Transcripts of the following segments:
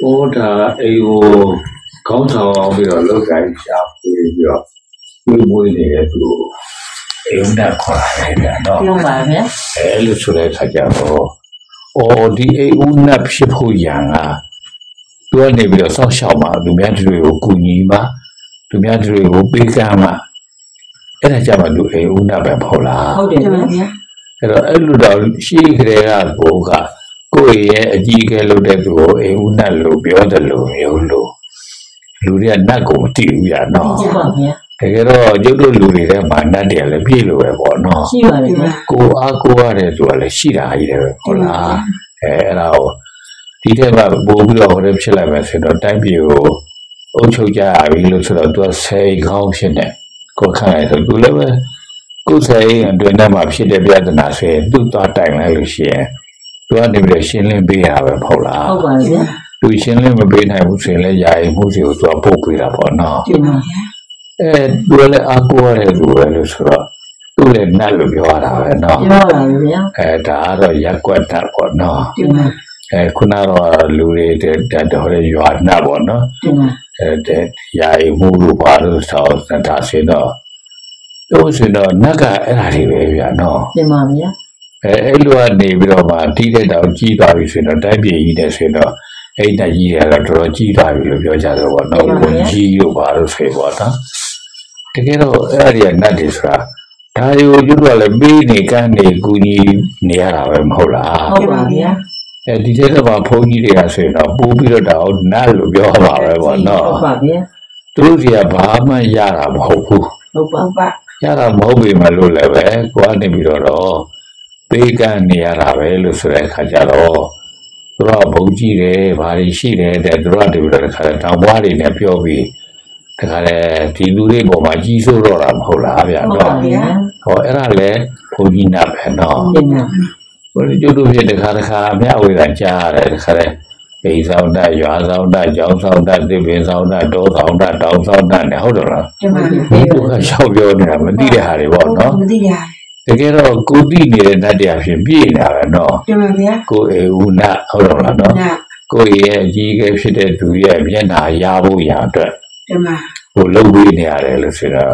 ဟိုဒါအိမ်ကိုခေါင်းဆောင်အောင်ပြီးတော့လောက်ကင်ရှာဖွေပြီးတော့ဝေးမွေးနေတဲ့သူကိုအိမ်နဲ့ခေါ်လာတယ်ဗျာနော်ပြောပါဗျာအဲလိုဆိုတဲ့အခါကျတော့အော်ဒီအိမ်ဦးနဲ့ဖြစ်ဖို့ရန်ကသူကနေပြီးတော့စောင့်ရှောက်မှာလူများတွေကိုကူညီမှာလူများတွေကိုပေးကမ်းမှာအဲ့ဒါကြမှာလူအိမ်ဦးနဲ့ပဲပေါ့လားဟုတ်တယ်တင်ဗျာပါဗျာအဲ့တော့အဲ့လိုတော့ရှိကြတဲ့ကကိုက ကိုယ့်ရဲ့အကြီးအကဲလုပ်တဲ့သူကိုအိမ်ဦးနဲ့လို့ပြောတယ်လို့မျိုးလို့လူတွေကနတ်ကိုမသိဘူးဗျာနော်ဟုတ်ပါဗျာတကယ်တော့ရုပ်တို့လူတွေထဲမှာနတ်တွေကလည်းပြည့်လို့ပဲပေါ့နော်ရှိပါတယ်တင်ဗျာပါကိုအားကိုရတဲ့သူကလည်းရှိတာကြီးတယ်ပဲဟုတ်လားအဲအဲ့ဒါကိုဒီထက်မှပို့ပြီးတော့ဟိုတည်းဖြစ်လိုက်မယ်ဆိုတော့တိုင်းပြည်ကိုအုပ်ချုပ်ကြရပြီလို့ဆိုတော့သူကဆယ်ခေါင်းဖြစ်နေကိုယ်ခံရဆိုသူလည်းပဲကိုယ်ဆယ်ရင်အတွင်းထဲမှာဖြစ်တဲ့ပြဿနာဆိုရင်သူ့သွားတိုင်လိုက်လို့ရှိရင် သူကနေပြီးတော့ရှင်းလင်းပေးရပဲဟုတ်လားဟုတ်ပါတယ်ဗျာသူရှင်းလင်းမပေးနိုင်ဘူးဆိုရင်လည်းယာယီမှုစီကိုသူကပုတ်ပေးတာပေါ့နော်တင်ပါဗျာအဲသူကလည်းအားကိုရတဲ့သူပဲလို့ဆိုတော့သူလည်းနတ်လို့ပြောရတာပဲနော်ပြောပါဗျာအဲဒါကတော့ရက်ကွက်တတ်ပေါ့နော်တင်ပါအဲခုနကတော့လူတွေတဲ့တဲ့တော်ရဲ့ရွာနတ်ပေါ့နော်တင်ပါအဲတဲ့ယာယီမှုလို့ပါလို့ဆောက်စတာစင်တော့တို့စင်တော့နတ်ကအဲ့ဒါတွေပဲဗျာနော်တင်ပါဗျာ အဲအဲ့လိုကနေပြီးတော့မှတီးတဲ့တောင်ကြီးသွားပြီဆိုတော့တိုင်းပြည်ကြီးတဲ့ဆိုတော့အဲ့တက်ကြီးတွေကတော့တော်တော်ကြီးသွားပြီလို့ပြောကြတယ်ပေါ့နော်ဝင်ကြီးလို့ပါလို့ဆိုပေါ့နော်တကယ်တော့အဲ့ဒီကနတ်တွေဆိုတာဒါတွေကိုကျွတ်တော့လည်းပေးနေကမ်းနေကူညီနေရတာပဲမဟုတ်လားဟုတ်ပါဗျာအဲဒီတဲ့ကမှာဘုန်းကြီးတွေကဆိုရင်တော့ပို့ပြီးတော့တောင်နတ်လို့ပြောပါပဲပေါ့နော်ဟုတ်ပါဗျာသူတို့စီကဘာမှရတာမဟုတ်ဘူးဟုတ်ပါဟုတ်ပါရတာမဟုတ်ပေမဲ့လို့လည်းပဲကိုကနေပြီးတော့တော့ ပေးကနေရတာပဲလို့ဆိုတဲ့အခါကျတော့သူတို့ကဘုံကြည့်တယ်ဘာတွေရှိတယ်တဲ့သူတို့ကနေပြီးတော့တခါတည်းတောင်ပွားတွေနဲ့ပြောပြီးတခါတည်းဒီလူတွေပေါ်မှာကြီးစိုးတော့တာမဟုတ်လားဗျာဟုတ်တော့ပါဗျာဟောအဲ့ဒါလည်းဘုံကြီးနာပဲနော်တင်ပါဘုရားကျုပ်တို့ဖြစ်တခါတခါအမြဝေဒကြားရတယ်တခါတည်းအိမ်ဆောင်တတ်ရွာဆောင်တတ်ကျောင်းဆောင်တတ်သစ်ပင်ဆောင်တတ်တောဆောင်တတ်တောင်ဆောင်တတ်နဲ့ဟုတ်တယ်လားတင်ပါဘုရားရှောက်ပြောနေတာမသိတဲ့ဟာတွေပေါ့နော်မသိရ တကယ်တော့ကိုသိနေတဲ့နတ်တရားဖြင့်ပြည့်နေတာပဲနော်တင်ပါဗျာကိုအေဦးနဟုတ်တယ်လားနော်နာကိုရဲ့အကြီးအကဲဖြစ်တဲ့သူရဲ့မျက်နှာရဖို့ရအတွက်တင်ပါကိုလှုပ်ပေးနေရတယ်လို့ဆိုတော့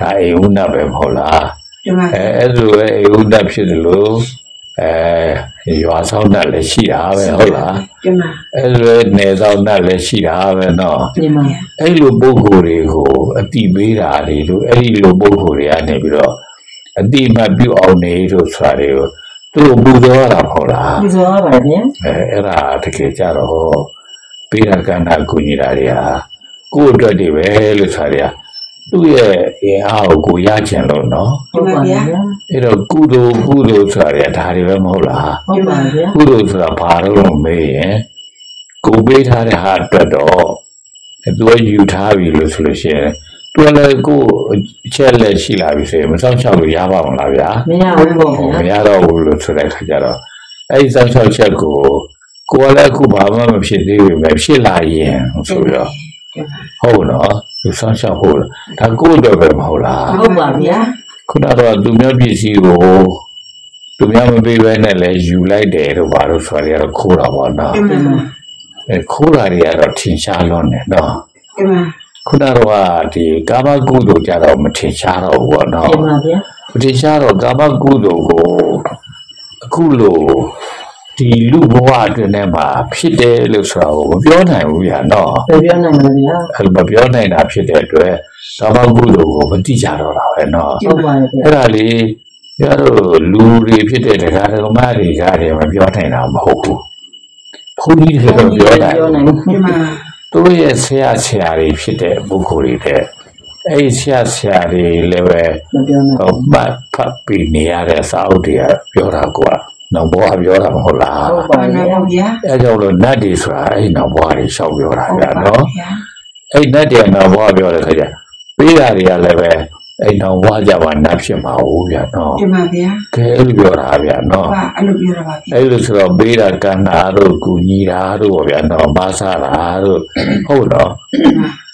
ဒါအေဦးနပဲမဟုတ်လားတင်ပါအဲအဲ့လိုပဲအေဦးနဖြစ်တယ်လို့အဲရွာဆောင်တတ်လည်းရှိတာပဲဟုတ်လားတင်ပါအဲ့လိုနေဆောင်တတ်လည်းရှိတာပဲနော်တင်ပါအဲ့လိုပုံကိုယ်တွေကိုအတိပေးတာတွေတို့အဲ့ဒီလိုပုံကိုယ်တွေကနေပြီးတော့ အတိအမှတ်ပြုအောင်နေတို့ဆိုတာတွေကိုသူတို့ပူဇော်ရတာမဟုတ်လားဒီဆိုပါဗျာအဲအဲ့ဒါတကယ်ကြတော့ပေးတာကဏ္ဍကူညီတာတွေဟာကိုယ့်အတွက်တွေပဲလို့ဆိုတာတွေကသူ့ရဲ့အင်အားကိုကိုရချင်လို့နော်ဟုတ်ပါဗျာအဲ့တော့ကုသိုလ်ကုသိုလ်ဆိုတာတွေကဒါတွေပဲမဟုတ်လားဟုတ်ပါဗျာကုသိုလ်ဆိုတာဘာလို့လို့မေးရင်ကိုပေးထားတဲ့ဟာအတွက်တော့သူကယူထားပြီလို့ဆိုလို့ရှိရင် သူကလည်းကိုအချက်လက်ရှိလာပြီဆိုရင်မစောင့်ရှောက်လို့ရပါမလားဗျာမရဘူးပေါ့ဟိုဗျာမရတော့ဘူးလို့ဆိုတဲ့အခါကျတော့အဲ့ဒီစောင့်ရှောက်ချက်ကိုကိုကလည်းအခုဘာမှမဖြစ်သေးဘူးပဲဖြစ်လာရင်ဆိုပြီးတော့တင်ပါဟုတ်နော်သူစောင့်ရှောက်ဖို့ဒါကိုယ့်အတွက်ပဲမဟုတ်လားဟုတ်ပါဗျာခုနကတော့သူများပစ္စည်းကိုသူများမပေးဘဲနဲ့လည်းယူလိုက်တယ်တော့ဘာလို့ဆိုရတော့ခိုးတာပေါ့နော်တင်ပါအဲခိုးတာတွေကတော့ထင်ရှားလွန်းတယ်နော်တင်ပါ ခုနကတော့ဒီကာမကုသိုလ်ကြတော့မထင်ရှားတော့ဘူးပေါ့နော်တင်ပါဗျာမထင်ရှားတော့ကာမကုသိုလ်ကိုအခုလိုဒီလူဘဝအတွင်းထဲမှာဖြစ်တယ်လို့ဆိုတာကိုမပြောနိုင်ဘူးဗျာနော်ပြောပြနိုင်ပါဗျာအဲလိုမပြောနိုင်တာဖြစ်တဲ့အတွက်ကာမကုသိုလ်ကိုမသိကြတော့တာပဲနော်ဟုတ်ပါဗျာအဲ့ဒါလေးပြတော့လူတွေဖြစ်တဲ့တရားဓမ္မတွေကတည်းကမပြောနိုင်တာမဟုတ်ဘူးဘုန်းကြီးတွေတော့ပြောနိုင်ပြောနိုင်တင်ပါ သူတို့ရဲ့ဆရာဆရာတွေဖြစ်တဲ့ပုဂ္ဂိုလ်တွေတဲ့အဲ့ဒီဆရာဆရာတွေလည်းပဲမပြောနိုင်ဟိုမှတ်ဖတ်ပြီးနေရတဲ့စာအုပ်တွေကပြောတာကွာနောက်ဘဝပြောတာမဟုတ်လားဟုတ်ပါပါနာဗျာပါဗျာအဲကြောင့်လို့နတ်တွေဆိုတာအဲ့ဒီနောက်ဘဝတွေရှောက်ပြောတာဗျာနော်ဗျာအဲ့နတ်တွေနောက်ဘဝပြောတဲ့ခါကျပေးတာတွေကလည်းပဲ အဲ့နောက်ဘဝကြပါနတ်ဖြစ်မှာဟုတ်ဗျာနော်တင်ပါဗျာကဲအဲ့လိုပြောတာဗျာနော်ပါအဲ့လိုပြောတာပါဗျာအဲ့လိုဆိုတော့ပေးတာကန္နာတို့ကုညီတာတို့ပေါ့ဗျာနော်မဆတာတို့ဟုတ်တော့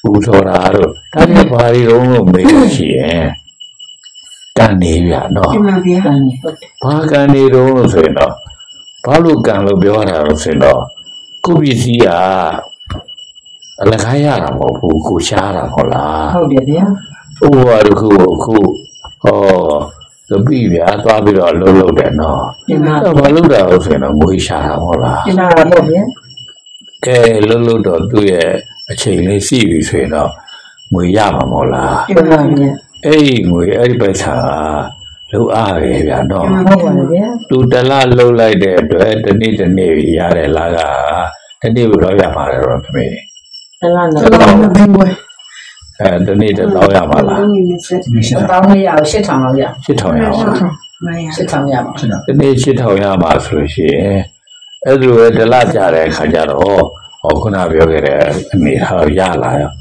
ပူဇော်တာတို့ဒါတွေဘာတွေတော့လို့မေးလို့ရှိရင်ကံနေဗျာနော်တင်ပါဗျာတန်နေဟုတ်တယ်ဘာကံနေတော့လို့ဆိုရင်တော့ဘာလို့ကံလို့ပြောတာလို့ဆိုရင်တော့ကိုယ့်ပစ္စည်းကအလကားရတာမဟုတ်ဘူးကိုရှားတာဟုတ်လားဟုတ်တယ်ဗျာ ဟိုဟာတခုအခုဟောသပိဗျာသွားပြီးတော့လှုပ်လှုပ်တယ်နော်တင်ပါအဲ့ဘာလို့တာဟုတ်ဆိုရင်တော့ငွေရှာတာဟုတ်လားတင်ပါတော့ဗျာကဲလှုပ်လှုပ်တော့သူ့ရဲ့အချိန်လေးစီပြီဆိုရင်တော့ငွေရမှာမဟုတ်လားတင်ပါဗျာအဲ့ဒီငွေအဲ့ဒီပိုက်ဆံကလှုပ်အားရဗျာနော်ဟုတ်ပါဗျာသူတလားလှုပ်လိုက်တဲ့အတွက်တစ်နေ့တစ်နေ့ရတဲ့လားကတစ်နေ့ဘယ်တော့ရမှာလဲတော့သမီးတလားနော်ကျွန်တော်ဘင်းပွဲ အဲတစ်နေ့တစ်တော့ရမှာလားဒီနေ့ဆက်တောင်းမရအောင်၈ထောင်လောက်ရ8000ရပါလားမရ၈ထောင်ရပါဒီနေ့8000ရမှာဆိုလို့ရှိရင်အဲ့လိုပဲတစ်လကြာတဲ့အခါကျတော့ဟောခုနပြောခဲ့တဲ့အနေထားရလာရော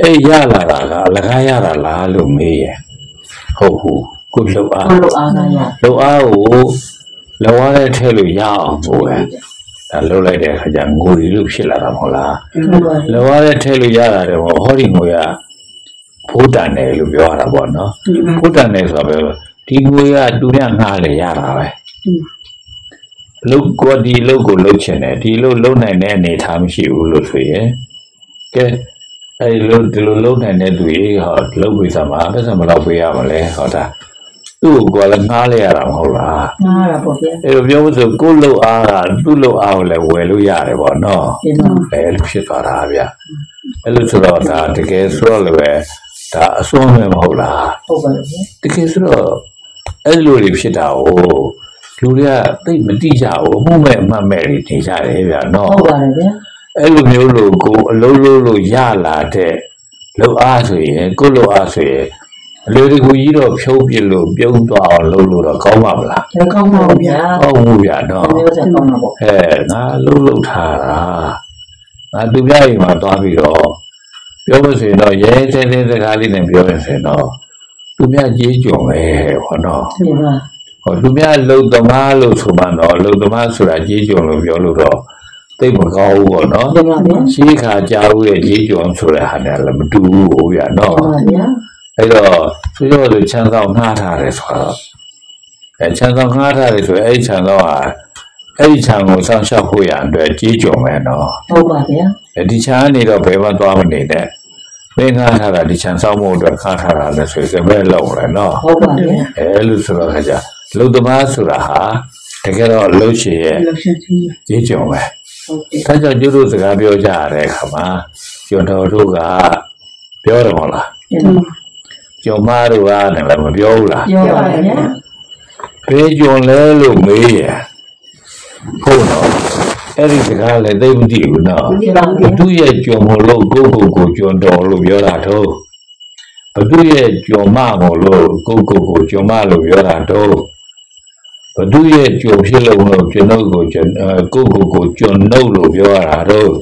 အဲ့ရလာတာကအလကားရတာလားလို့မေးရဟုတ်ဟုတ်ကိုလှုပ်အားဘလို့အားသာရလှုပ်အားကိုလောရတဲ့ထဲလို့ရအောင်ပို့ပဲ ဒါလှုပ်လိုက်တဲ့အခါကျငွေလို့ဖြစ်လာတာမဟုတ်လားဟုတ်ပါလောရတဲ့ထဲလို့ရတာတယ်ဟောဟောဒီငွေကဖိုးတန်တယ်လို့ပြောရတာပေါ့နော်ဖိုးတန်တယ်ဆိုတော့ဒီငွေကသူရငှားလေရတာပဲလုတ်ကိုဒီလုတ်ကိုလုတ်ချင်တယ်ဒီလုတ်လုတ်နိုင်တဲ့အနေထားမရှိဘူးလို့ဆိုရင်ကဲအဲဒီလုတ်ဒီလိုလုတ်နိုင်တဲ့သူကြီးဟောလုတ်ပြီးစမှာအဲ့ဒါမလောက်ပေးရမလဲဟောတာ သူ့ကိုလည်းငှားလေရတာမဟုတ်လားငါရပေါ့ဗျာအဲ့လိုပြောလို့ဆိုကိုယ်လုတ်အားကသူ့လုတ်အားကိုလည်းဝယ်လို့ရတယ်ပေါ့နော်တင်ပါပဲလို့ဖြစ်သွားတာဗျအဲ့လိုဆိုတော့ဒါတကယ်ဆိုတော့လည်းပဲဒါအစွန်းပဲမဟုတ်လားဟုတ်ပါဗျာတကယ်ဆိုတော့အဲ့လိုတွေဖြစ်တာကိုလူတွေကသိမတိကြဘူးအမှုမဲ့အမှတ်မဲ့တွေနေကြတယ်ဗျနော်ဟုတ်ပါတယ်ဗျာအဲ့လိုမျိုးလို့ကိုအလုံးလုံးလို့ရလာတဲ့လောက်အားဆိုရင်ကိုယ့်လောက်အားဆိုရင် အလူတကူကြီးတော့ဖြုံးပြလို့ပြုံးသွားအောင်လုပ်လို့တော့ကောင်းပါမလားဒါကောင်းပါဗျာကောင်းမှုဗျနော်ဒီလိုဆက်ကောင်းမှာပေါ့အဲငါလှုပ်လှုပ်ထားတာငါသူပြအိမ်မှာသွားပြီးတော့ပြောလို့ဆိုရင်တော့ရဲတဲတဲစကားလေးနဲ့ပြောရင်ဆိုရင်တော့သူမြကြီးကြုံပဲဟောနော်တင်ပါဟောသူမြလှုပ်သမားလို့ဆိုမှတော့လှုပ်သမားဆိုတာကြီးကြုံလို့ပြောလို့တော့သိပ်မကောင်းဘူးပေါ့နော်တင်ပါဗျာရှိခါကြားဦးရဲ့ကြီးကြုံဆိုတဲ့ဟာနဲ့လည်းမတူဘူးဟုတ်ရတင်နော်ပါဗျာ အဲ့တော့ဆိုရောဆိုချမ်းသာငှားထားတယ်ဆိုတော့အဲချမ်းသာငှားထားတယ်ဆိုရင်အဲ့ဒီချမ်းသာဟာအဲ့ဒီချမ်းကိုစောင့်ရှောက်ဖို့ရအတွက်ကြီးကြုံမယ်နော်ဟုတ်ပါဗျာဒီချမ်းကနေတော့ဘယ်မှသွားမနေနဲ့မင်းငှားထားတာဒီချမ်းစောင့်ဖို့အတွက်ခါထားတာလည်းဆိုရင်ဘယ်လုံးလဲနော်ဟုတ်ပါဗျာအဲလို့ဆိုတော့ခါကြလုံသမားဆိုတာဟာတကယ်တော့လှုပ်ရှင်ရဲ့လောက်ရှင်ကြီးကြီးကြုံပဲဟုတ်ကဲ့ဒါကြောင့်ကျတို့စကားပြောကြရတဲ့အခါမှာကျွန်တော်တို့ကပြောတယ်မဟုတ်လားတင်ပါ ကျော်မတို့ကလည်းမပြောဘူးလားပြောပါဗျာဖေးကျွန်လဲလို့မေးရဟုတ်တော့အဲ့ဒီစကားလည်းသိမသိဘူးနော်ဒီပါဗျာဘသူရဲ့ကျွန်မလို့ကိုကိုကိုကျွန်တော်လို့ပြောတာတော့ဘသူရဲ့ကျွန်မမို့လို့ကိုကိုကိုကျွန်မလို့ပြောတာတော့ဘသူရဲ့ကျွန်ဖြစ်လို့လို့ကျွန်တော်ကိုကျွန်ကိုကိုကိုကျွန်နှုတ်လို့ပြောတာတော့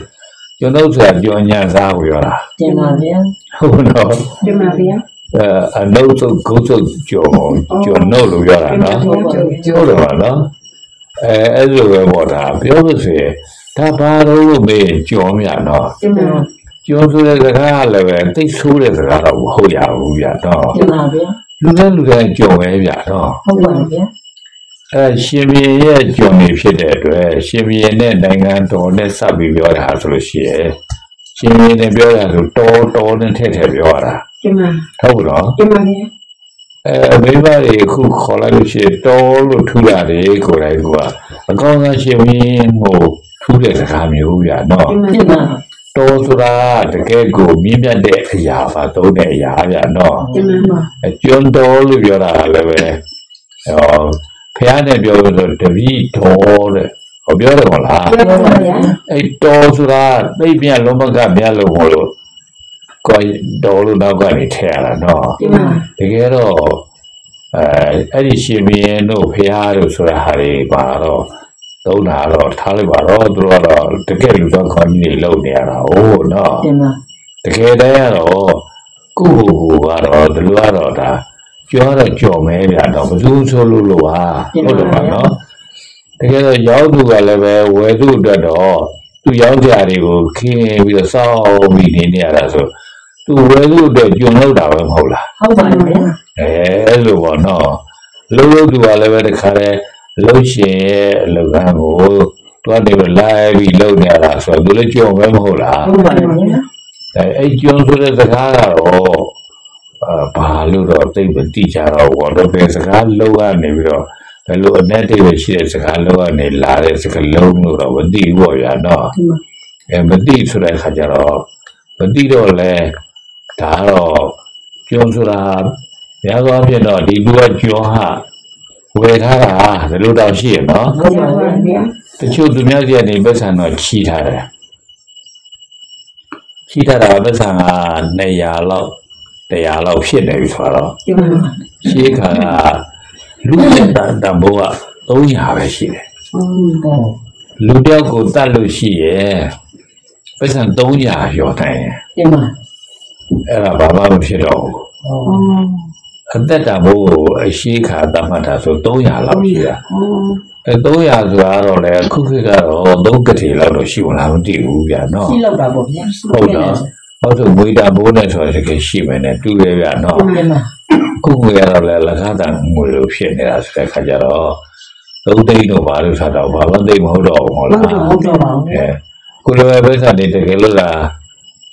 ကျွန်တော်ဆိုတာကျွန်ညာစားကိုပြောတာတင်ပါဗျာဟုတ်တော့ဒီမှာဗျာ အဲအနှုတ်ဆိုကိုဆိုကျွန်ကျွန်နှုတ်လို့ပြောတာနော်ဟုတ်ပါဗျာဟုတ်တယ်ပါနော်အဲအဲ့လိုပဲပေါ့ဒါပြောလို့ဆိုရင်ဒါဘာလို့လို့မေးရင်ကြော်မြနော်တင်ပါကြော်ဆိုတဲ့စကားကလည်းပဲသိဆိုးတဲ့စကားတော့မဟုတ်ရဘူးဗျတော့တင်ပါဗျာလူနဲ့လူတိုင်းကြော်ပဲဗျတော့ဟုတ်ပါဗျာအဲရှင်ဘီရဲ့ကြော်နေဖြစ်တဲ့အတွက်ရှင်ဘီနဲ့နိုင်ငံတော်နဲ့စပ်ပြီးပြောတာဆိုလို့ရှိရင်ရှင်ဘီနဲ့ပြောတာဆိုတော်တော်နဲ့ထည့်ထည့်ပြောတာ ဒီမှာဟုတ်တော့ဒီမှာဗျာအဲမိဘတွေအခုခေါ်လိုက်လို့ရှိရင်တော်လို့ထူတာတွေကိုယ်တိုင်ကအကောင်းဆုံးရှင်မင်းဟိုထူတဲ့စကားမျိုးဗျာနော်ဒီမှာတင်ပါတော်ဆိုတာတကယ်ကိုမြင့်မြတ်တဲ့အရာပါသုံးတဲ့အရာဗျာနော်ဒီမှာအကျွန်းတော်လို့ပြောတာလည်းပဲဟောဖះနဲ့ပြောလို့ဆိုတပည့်တော်တဲ့ဟောပြောတယ်မဟုတ်လားပြောပါဗျာအဲ့တော်ဆိုတာသိပ်ပြလုံးမကမြတ်လို့မလို့ ကိုယ်တော်လို့နောက်ကနေထည့်ရတာနော်ဒီမှာတကယ်တော့အဲအဲ့ဒီရှင်မင်းတို့ဖះတို့ဆိုတာဟာတွေပါတော့သုံးတာတော့ထားလိုက်ပါတော့သူတို့ကတော့တကယ်လူတော်ခေါင်းကြီးတွေလုံနေရတာဟုတ်နော်တင်ပါတကယ်တည်းကတော့ကိုယ့်ကိုယ်ကိုကတော့ဒီလိုကတော့ဒါကြောတော့ကြော်မဲဗျာတော့ဘယ်သူဆိုလို့လို့ဟာဟုတ်တယ်ပါနော်တကယ်တော့ရောက်သူကလည်းပဲဝယ်သူအတွက်တော့သူရောက်ကြတွေကိုခင်းပြီးတော့စောင်းပြီးနေနေရတာဆို သူဝယ်သူအတွက်ကြုံလို့တာပဲမဟုတ်လားဟုတ်ပါဗျာအဲအဲ့လိုပေါ့နော်လှုပ်လို့သူကလည်းပဲတခါတည်းလှုပ်ရှင်ရဲ့အလုပ်ကံကိုသူကနေပြီးလိုက်ပြီးလုံနေရတာဆိုတော့သူလည်းကြုံပဲမဟုတ်လားဟုတ်ပါဗျာအဲအဲ့ကျွန်းဆိုတဲ့စကားကတော့အာဘာလို့တော့သိပ်မတိကြတော့ဘောတော့ပဲစကားလုံးကနေပြီးတော့ဘယ်လိုအနဲ့တိတ်ပဲရှိတဲ့စကားလုံးကနေလာတဲ့စကားလုံးလို့တော့မသိဘူးပေါ့ဗျာနော်အဲမသိဆိုတဲ့အခါကျတော့မသိတော့လဲ ဒါကတော့ကျွန်းဆိုတာများသောအားဖြင့်တော့ဒီလူကကျွန်းဟာဝယ်ထားတာဘယ်လိုတော့ရှိရနော်ဟုတ်ပါဗျာတချို့သူများစီကနေပတ်စံတော့ချီထားတယ်ချီထားတာပတ်စံက200လောက်100လောက်ဖြစ်နေပြီဆိုတော့ဒီမှာရှေးခါကလူရဲ့တန်တန်ဘိုးက300ပဲရှိတယ်ဟုတ်လူတယောက်ကိုတတ်လို့ရှိရဲ့ပတ်စံ300ရောတိုင်းတယ်ဒီမှာ အဲ့ဒါဘာမှမဖြစ်တော့ဘူးဟုတ်အသက်တန်ဘိုးကိုအရှိခါတတ်မှတ်တာဆို300လောက်ရှိတာအဲ300ဆိုတာတော့လေအခုခေတ်ကတော့3ကတိလောက်တော့ရှိမလားမသိဘူးဗျာနော်ရှိလောက်တာပေါ့ဗျာဟုတ်တော့ဟုတ်ဆိုငွေတန်ဘိုးနဲ့ဆိုတကယ်ရှိမယ်နဲ့တူရပြနော်ဒီမှာခုငွေရတော့လဲလက်ခတန်ငွေလိုဖြစ်နေတာဆိုတဲ့ခါကျတော့သုံးသိန်းတော့ဘာလို့ထားတော့ဘာမှသိမဟုတ်တော့ဘူးဟုတ်ဟုတ်လားတော့ဟုတ်တော့ပါဘူးအဲခုလိုပဲပတ်စံနေတကယ်လို့လား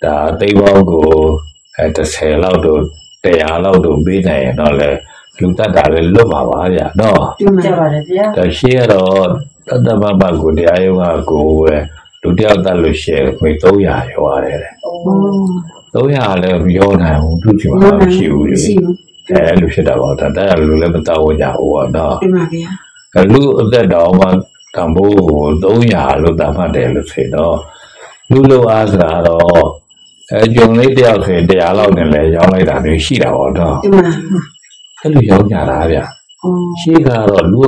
ဒါသိန်းပေါင်းကိုအဲ30လောက်တော့100လောက်တော့ပေးနိုင်ရင်တော့လေလူတတ်တာလည်းလွတ်ပါပါဗျာနော်ဒီမှာကြပါတယ်ဗျာဒါရှိရတော့တတ္တမမကိုတရားယုံကကိုပဲလူတယောက်တတ်လို့ရှိရင်ငွေ300ရောရတယ်တဲ့300လည်းမရောနိုင်ဘူးသူစီမှာမရှိဘူးလေရှိဘူးအဲအဲ့လိုဖြစ်တာပေါ့ဒါတက်လူလည်းမတောင်းကြဘူးပေါ့နော်ဒီမှာဗျာအဲလူအသက်တော်မှတန်ဖိုးကို300လို့တတ်မှတ်တယ်လို့ဆိုတော့လူလိုအားစရာတော့ အဲဂျုံလေးတယောက်ဆိုရင်100လောက်နဲ့လည်းရောင်းလိုက်တာမျိုးရှိတာပေါ့နော် ဒီမှာ အဲ့လိုရောင်းကြတာဗျ အော် ရှိကတော့လူ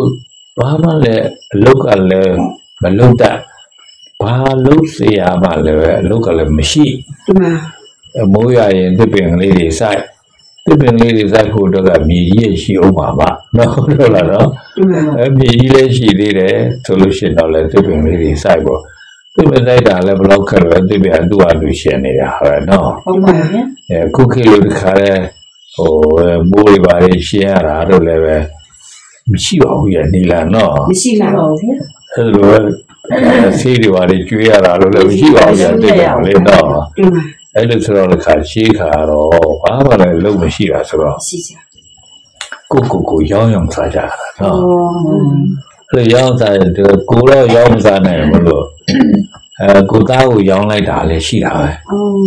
ဘာမှလည်းအလုတ်ကလည်းမလုတ်တတ်ဘာလုတ်เสียမှလည်းပဲအလုတ်ကလည်းမရှိ ဒီမှာ အမိုးရရင်တစ်ပင်ကလေးတွေစိုက်တစ်ပင်လေးတွေစိုက်ဖို့တော့ကမြေကြီးရရှိအောင်ပါပါနော်ဟုတ်လားနော် ဒီမှာ အမြေကြီးလည်းရှိသေးတယ်ဆိုလို့ရှိရင်တော့လည်းတစ်ပင်လေးတွေစိုက်ဖို့ တစ်ပင်စိုက်တာလည်းဘယ်လောက်ခက်လဲတစ်ပင်အတူအတူရှင်နေတာဟုတ်နော်ဟုတ်ပါဗျာအဲခုခေတ်လိုတခါလဲဟိုမိုးတွေပါလေရှင်းရတာတော့လည်းပဲမရှိပါဘူးရနေလာနော်မရှိရှိလားပါဘူးဗျာအဲလိုပဲဆေးတွေပါလေကျွေးရတာလို့လည်းမရှိပါဘူးရတစ်ပင်လေနော်ဒီမှာအဲ့လိုဆိုတော့တစ်ခါရှေးခါတော့ဘာမှလည်းလုံးမရှိတာဆိုတော့ရှိကြကိုကိုကိုရောင်းရောင်းစားကြတာနော်အော်အဲ့လိုရောင်းစားတယ်ကိုတော့ရောင်းမစားနိုင်ဘူးလို့ အဲကိုသားကိုရောင်းလိုက်တာလည်းရှိတာပဲအော်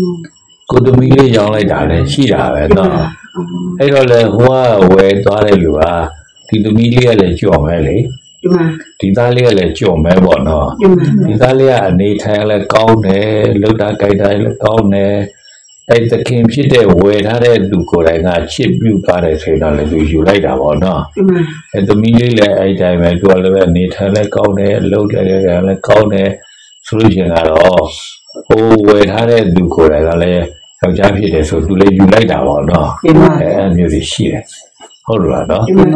ကိုသမီးလေးရောင်းလိုက်တာလည်းရှိတာပဲနော်အော်အဲ့တော့လေဟိုကဝယ်သွားတဲ့လူကဒီသမီးလေးကလည်းကြော်မဲလေဒီမှာဒီသားလေးကလည်းကြော်မဲပေါ့နော်ဒီမှာဒီသားလေးကအနေထိုင်လည်းကောင်းတယ်လှုပ်တာကြိုက်တာလည်းကောင်းတယ်အဲ့တခင်ဖြစ်တဲ့ဝယ်ထားတဲ့သူကိုယ်တိုင်ကချစ်ပြုသွားတယ်ဆိုရင်တော့လည်းသူယူလိုက်တာပေါ့နော်ဒီမှာအဲသမီးလေးလည်းအဲ့တိုင်းပဲသူကလည်းပဲအနေထိုင်လည်းကောင်းတယ်လှုပ်တယ်လည်းကောင်းတယ် ဆိုလို့ရှိရင်ကတော့ဟိုဝယ်ထားတဲ့သူကိုယ်တိုင်ကလည်းယောက်ျားဖြစ်တယ်ဆိုသူလည်းယူလိုက်တာပေါ့နော်ဒီမှာအဲအဲ့မျိုးတွေရှိတယ်ဟုတ်လားနော်ဒီမှာ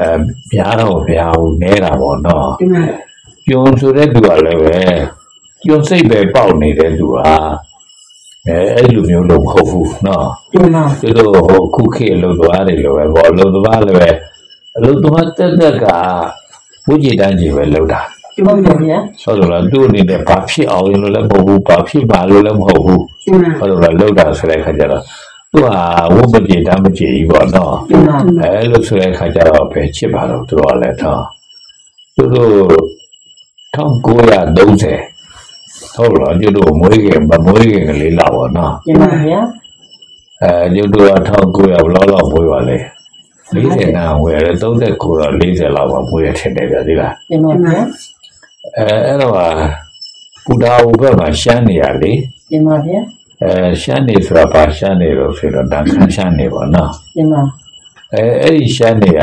အဲများတော့ဗျာဘူးနဲတာပေါ့နော်ဒီမှာကျုံဆိုတဲ့သူကလည်းပဲကျုံစိတ်ပဲပေါက်နေတဲ့သူဟာအဲအဲ့လိုမျိုးလို့မဟုတ်ဘူးနော်ဒီမှာသူတို့ဟိုခုခေတ်အလုပ်သမားတွေလိုပဲပေါ့အလုပ်သမားလည်းပဲအလုပ်သမားတက်တက်ကဝိจิတန်းကြီးပဲလုပ်တာဒီ ဟုတ်မှာပါဗျာဟုတ်တယ်လားသူ့အနေနဲ့ဘာဖြစ်အောင်လို့လည်းမဟုတ်ဘူးဘာဖြစ်ပါလို့လည်းမဟုတ်ဘူးဒီမှာဟုတ်တယ်လားလုပ်တာဆိုတဲ့ခါကျတော့သူဟာဝိမจิတန်းမကြည့်ဘူးပေါ့နော်ဒီမှာအဲလိုဆိုတဲ့ခါကျတော့ပဲချစ်ပါတော့သူတို့ကလည်းတော့သူတို့1930ဟုတ်လားသူတို့မွေးခင်မမွေးခင်ကလေးလာပေါ့နော်ဒီမှာဗျာအဲသူတို့က1900ဘယ်လောက်လောက်မွေးပါလဲ40နာဝယ်တယ်39တော့40လောက်ပါမွေးရထင်တယ်ဗျာဒီလားဒီမှာဗျာ အဲအဲ့တော့ကပူတာဟိုဘက်မှာရှမ်းနေရလေဒီမှာဗျာအဲရှမ်းနေဆိုတာပါရှမ်းနေလို့ဆိုတော့တန်ခမ်းရှမ်းနေပေါ့နော်ဒီမှာအဲအဲ့ဒီရှမ်းနေက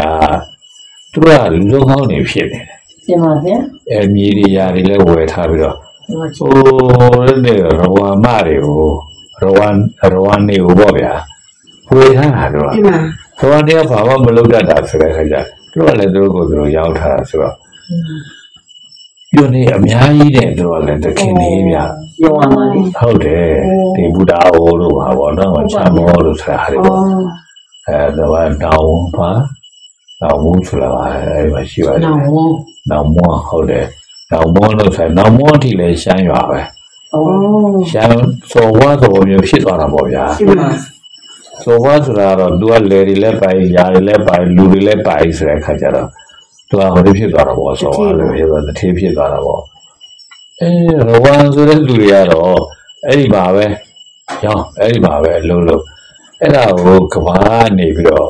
သူကလူလုံးကောင်းနေဖြစ်နေတယ်ဒီမှာဗျာအဲမြေတွေຢာတွေလည်းဝယ်ထားပြီးတော့ဒီမှာဟိုနေရဝါမတွေကိုရဝမ်ရဝမ်နေကိုပေါ့ဗျာဝယ်ထားတာတော့ဒီမှာရဝမ်နေကဘာမှမလုပ်တတ်တာဆိုတဲ့ခါကျသူကလည်းသူတို့ကိုသူတို့ရောက်ထားတာဆိုတော့ ပြုနေအများကြီးတဲ့သူကလည်းတခင်နေဗျရောင်းပါလေဟုတ်တယ်ဒီဘုဒ္ဓဟောလို့ဟာပေါ့နော်ချမ်းမောလို့ဆိုတာဟာတွေအော်ပေါ့အဲဒါကတောင်းပါတောင်းဘူးဆိုတာအဲဒီမှာရှိပါတယ်နောင်ဝနောင်မွားဟုတ်တယ်နောင်မောလို့ဆိုနောင်မောအထိလည်းရှမ်းရွာပဲ哦，ရှမ်းစော်ဝါဆိုမျိုးဖြစ်သွားတာပေါ့ဗျာဒီမှာစော်ဝါဆိုတာတော့သူကလေတွေလည်းပိုင်ယာတွေလည်းပိုင်လူတွေလည်းပိုင်ဆိုတဲ့အခါကျတော့ သူကဟိုလိုဖြစ်သွားတာပေါ့စော်ဝါလို့ဖြစ်သွားတထေးဖြစ်သွားတာပေါ့အဲရဝမ်ဆိုတဲ့လူတွေကတော့အဲ့ဒီပါပဲရောင်းအဲ့ဒီပါပဲလုံးလုံးအဲ့ဒါကိုကဘာနေပြီးတော့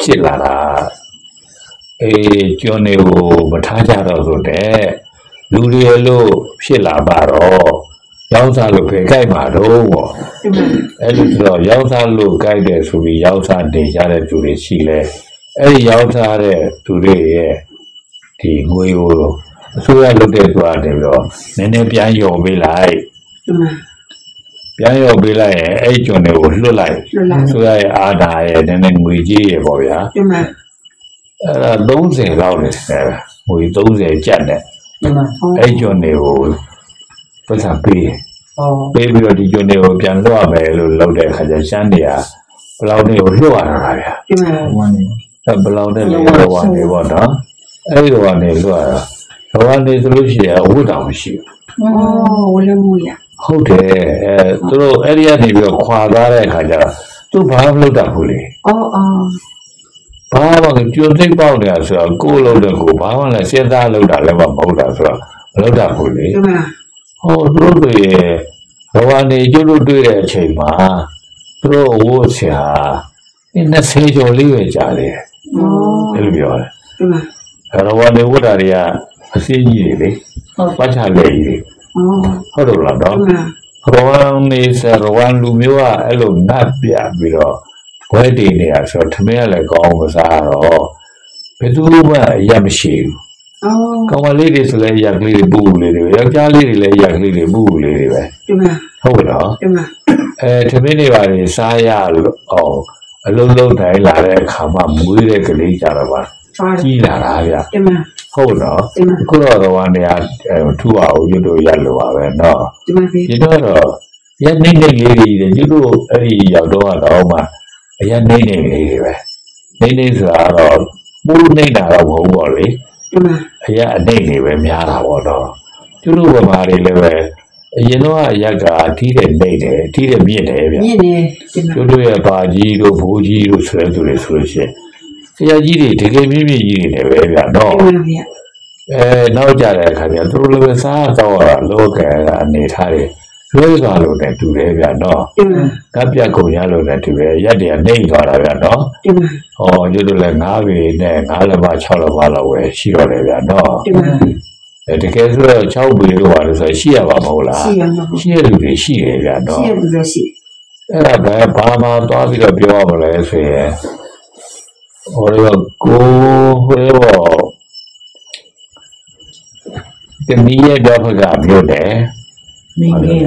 ဖြစ်လာတာအေးကျွန်းတွေကိုမထားကြတော့ဆိုတဲ့လူတွေလို့ဖြစ်လာပါတော့ရောင်းစားလို့ပဲကြိုက်မှာတော့ပေါ့ဒီမှာအဲ့လိုဆိုတော့ရောက်စားလို့ကြိုက်တယ်ဆိုပြီးရောက်စားနေကြတဲ့သူတွေရှိလဲ အဲ့ဒီရောက်ထားတဲ့သူတွေရဲ့ဒီငွေကိုအစိုးရလုပ်တဲ့ဆိုတာတည်းပြီးတော့နည်းနည်းပြန်ယော်ပေးလိုက်ပြန်ရောပေးလိုက်ရင်အဲ့ကျွန်းတွေကိုလွတ်လိုက်ဆိုရရဲ့အာဓာရဲ့နည်းနည်းငွေကြီးရေပေါ့ဗျာအဲ့ဒါ30လောက်နေတယ်ငွေ30ကျပ်နဲ့အဲ့ကျွန်းတွေကိုပတ်စံပေးပေးပြီးတော့ဒီကျွန်းတွေကိုပြန်လွှတ်ရမယ်လို့လုပ်တဲ့အခါကျရှမ်းတွေကဘယ်လောက်တွေကိုလွှတ်ရတာဗျာ ဘယ်လောက်နဲ့လဲတော့ဝါနေပေါ့နော်အဲ့ဒီတော့နေလို့ရတာဘဝနေဆိုလို့ရှိရင်အဝတ်တောင်မရှိ哦ဝလည်းမူရဘူးဟုတ်တယ်အဲသူတို့အဲ့ဒီကနေပြီးတော့ခွာသွားတဲ့အခါကျတော့သူဘာမှမလုပ်တတ်ဘူးလေအော်အော်ဘာမှကျွန်းသိပ်ပေါက်နေတာဆိုတော့ကိုယ်လုံးတဲ့ကိုဘာမှလည်းစဉ်းစားလုပ်တာလည်းမဟုတ်တာဆိုတော့မလုပ်တတ်ဘူးလေဒီမှာဟောသူတို့တွေဘဝနေကျွတ်တို့တွေ့တဲ့အချိန်မှာသူတို့အဝတ်ဆရာဒီ20ကျော်လေးပဲကြာတယ် အော်အဲ့လိုပြောတယ်ဒီမှာအဲ့တော့ဘဝနေဝတ်တာတွေကအစင်းကြီးတွေလေ哦，ပတ်ချလက်ကြီးတွေအော်ဟုတ်တယ်လားဒီတော့မှာရဝမ်နေစရဝမ်လူမျိုးကအဲ့လိုငတ်ပြပြီးတော့ဘွဲတည်နေရဆိုတော့ထမင်းကလည်းကောင်းမစားတော့ဘယ်သူမှအရက်မရှိဘူးအော်ကောင်မလေးတွေဆိုလည်းရက်ကလေးတွေပူလေးတွေပဲယောက်ျားလေးတွေလည်းရက်ကလေးတွေပူလေးတွေပဲဒီမှာဟုတ်ကဲ့နော်ဒီမှာအဲထမင်းတွေပါလေစားရလို့အောင် အလုံးလုံးတိုင်းလာတဲ့အခါမှာမွေးတဲ့ကလေးကြတော့ပါသွားတယ်ကြီးလာတာဗျဒီမှာဟုတ်နော်ဒီမှာအခုတော့ရဝမ်နေရထူအောင်ရွတ်လို့ရလို့ပါပဲနော်ဒီမှာဖေးဒီတော့တော့ရနေနေလေးတွေတဲ့ကျတို့အဲ့ဒီရောက်တော့တော့မှအရနေနေလေးတွေပဲနေနေဆိုတာတော့ပူနေတာတော့မဟုတ်ပါလေဒီမှာအရအနေနေပဲများတာပေါ့တော့ကျတို့ဗမာတွေလည်းပဲ အရင်တော့အရကအထီးတဲ့နေတယ်အထီးတဲ့မြင့်တယ်ဗျမြင့်နေဒီမှာကျတို့ရဲ့ဘာကြီးတို့ဘိုးကြီးတို့ဆိုတဲ့သူတွေဆိုလို့ရှိရင်ဆရာကြီးတွေတကယ်မြင့်မြင့်ကြီးတွေလည်းပဲဗျတော့ဒီမှာဖေးအဲနောက်ကြတဲ့အခါကျသူတို့လည်းပဲစားတော့ရလောကအနေထားတွေလွဲသွားလို့နဲ့တူတယ်ဗျနော်ဒီမှာကပ်ပြတ်ကုန်ရလို့နဲ့တူတယ်ရက်တည်းကနေသွားတာဗျနော်ဒီမှာ။ဟောကျွတ်တို့လည်း၅ပေနဲ့၅လက်မ6လက်မလောက်ပဲရှိတော့တယ်ဗျနော်ဒီမှာ။ အဲတကယ်ဆိုတော့6ပေလို့ပါလို့ဆိုရှိရပါမဟုတ်လားရှိရမှာရှိရလူတွေရှိရကြတော့ရှိရလူတွေရှိအဲ့ဒါပဲဘာမှသွားပြီးတော့ပြောရမလဲဆိုရင်ဟိုတော့ကိုဟိုတော့တမီးရဲ့တော့ဖကမြို့တယ်မင်းကြီး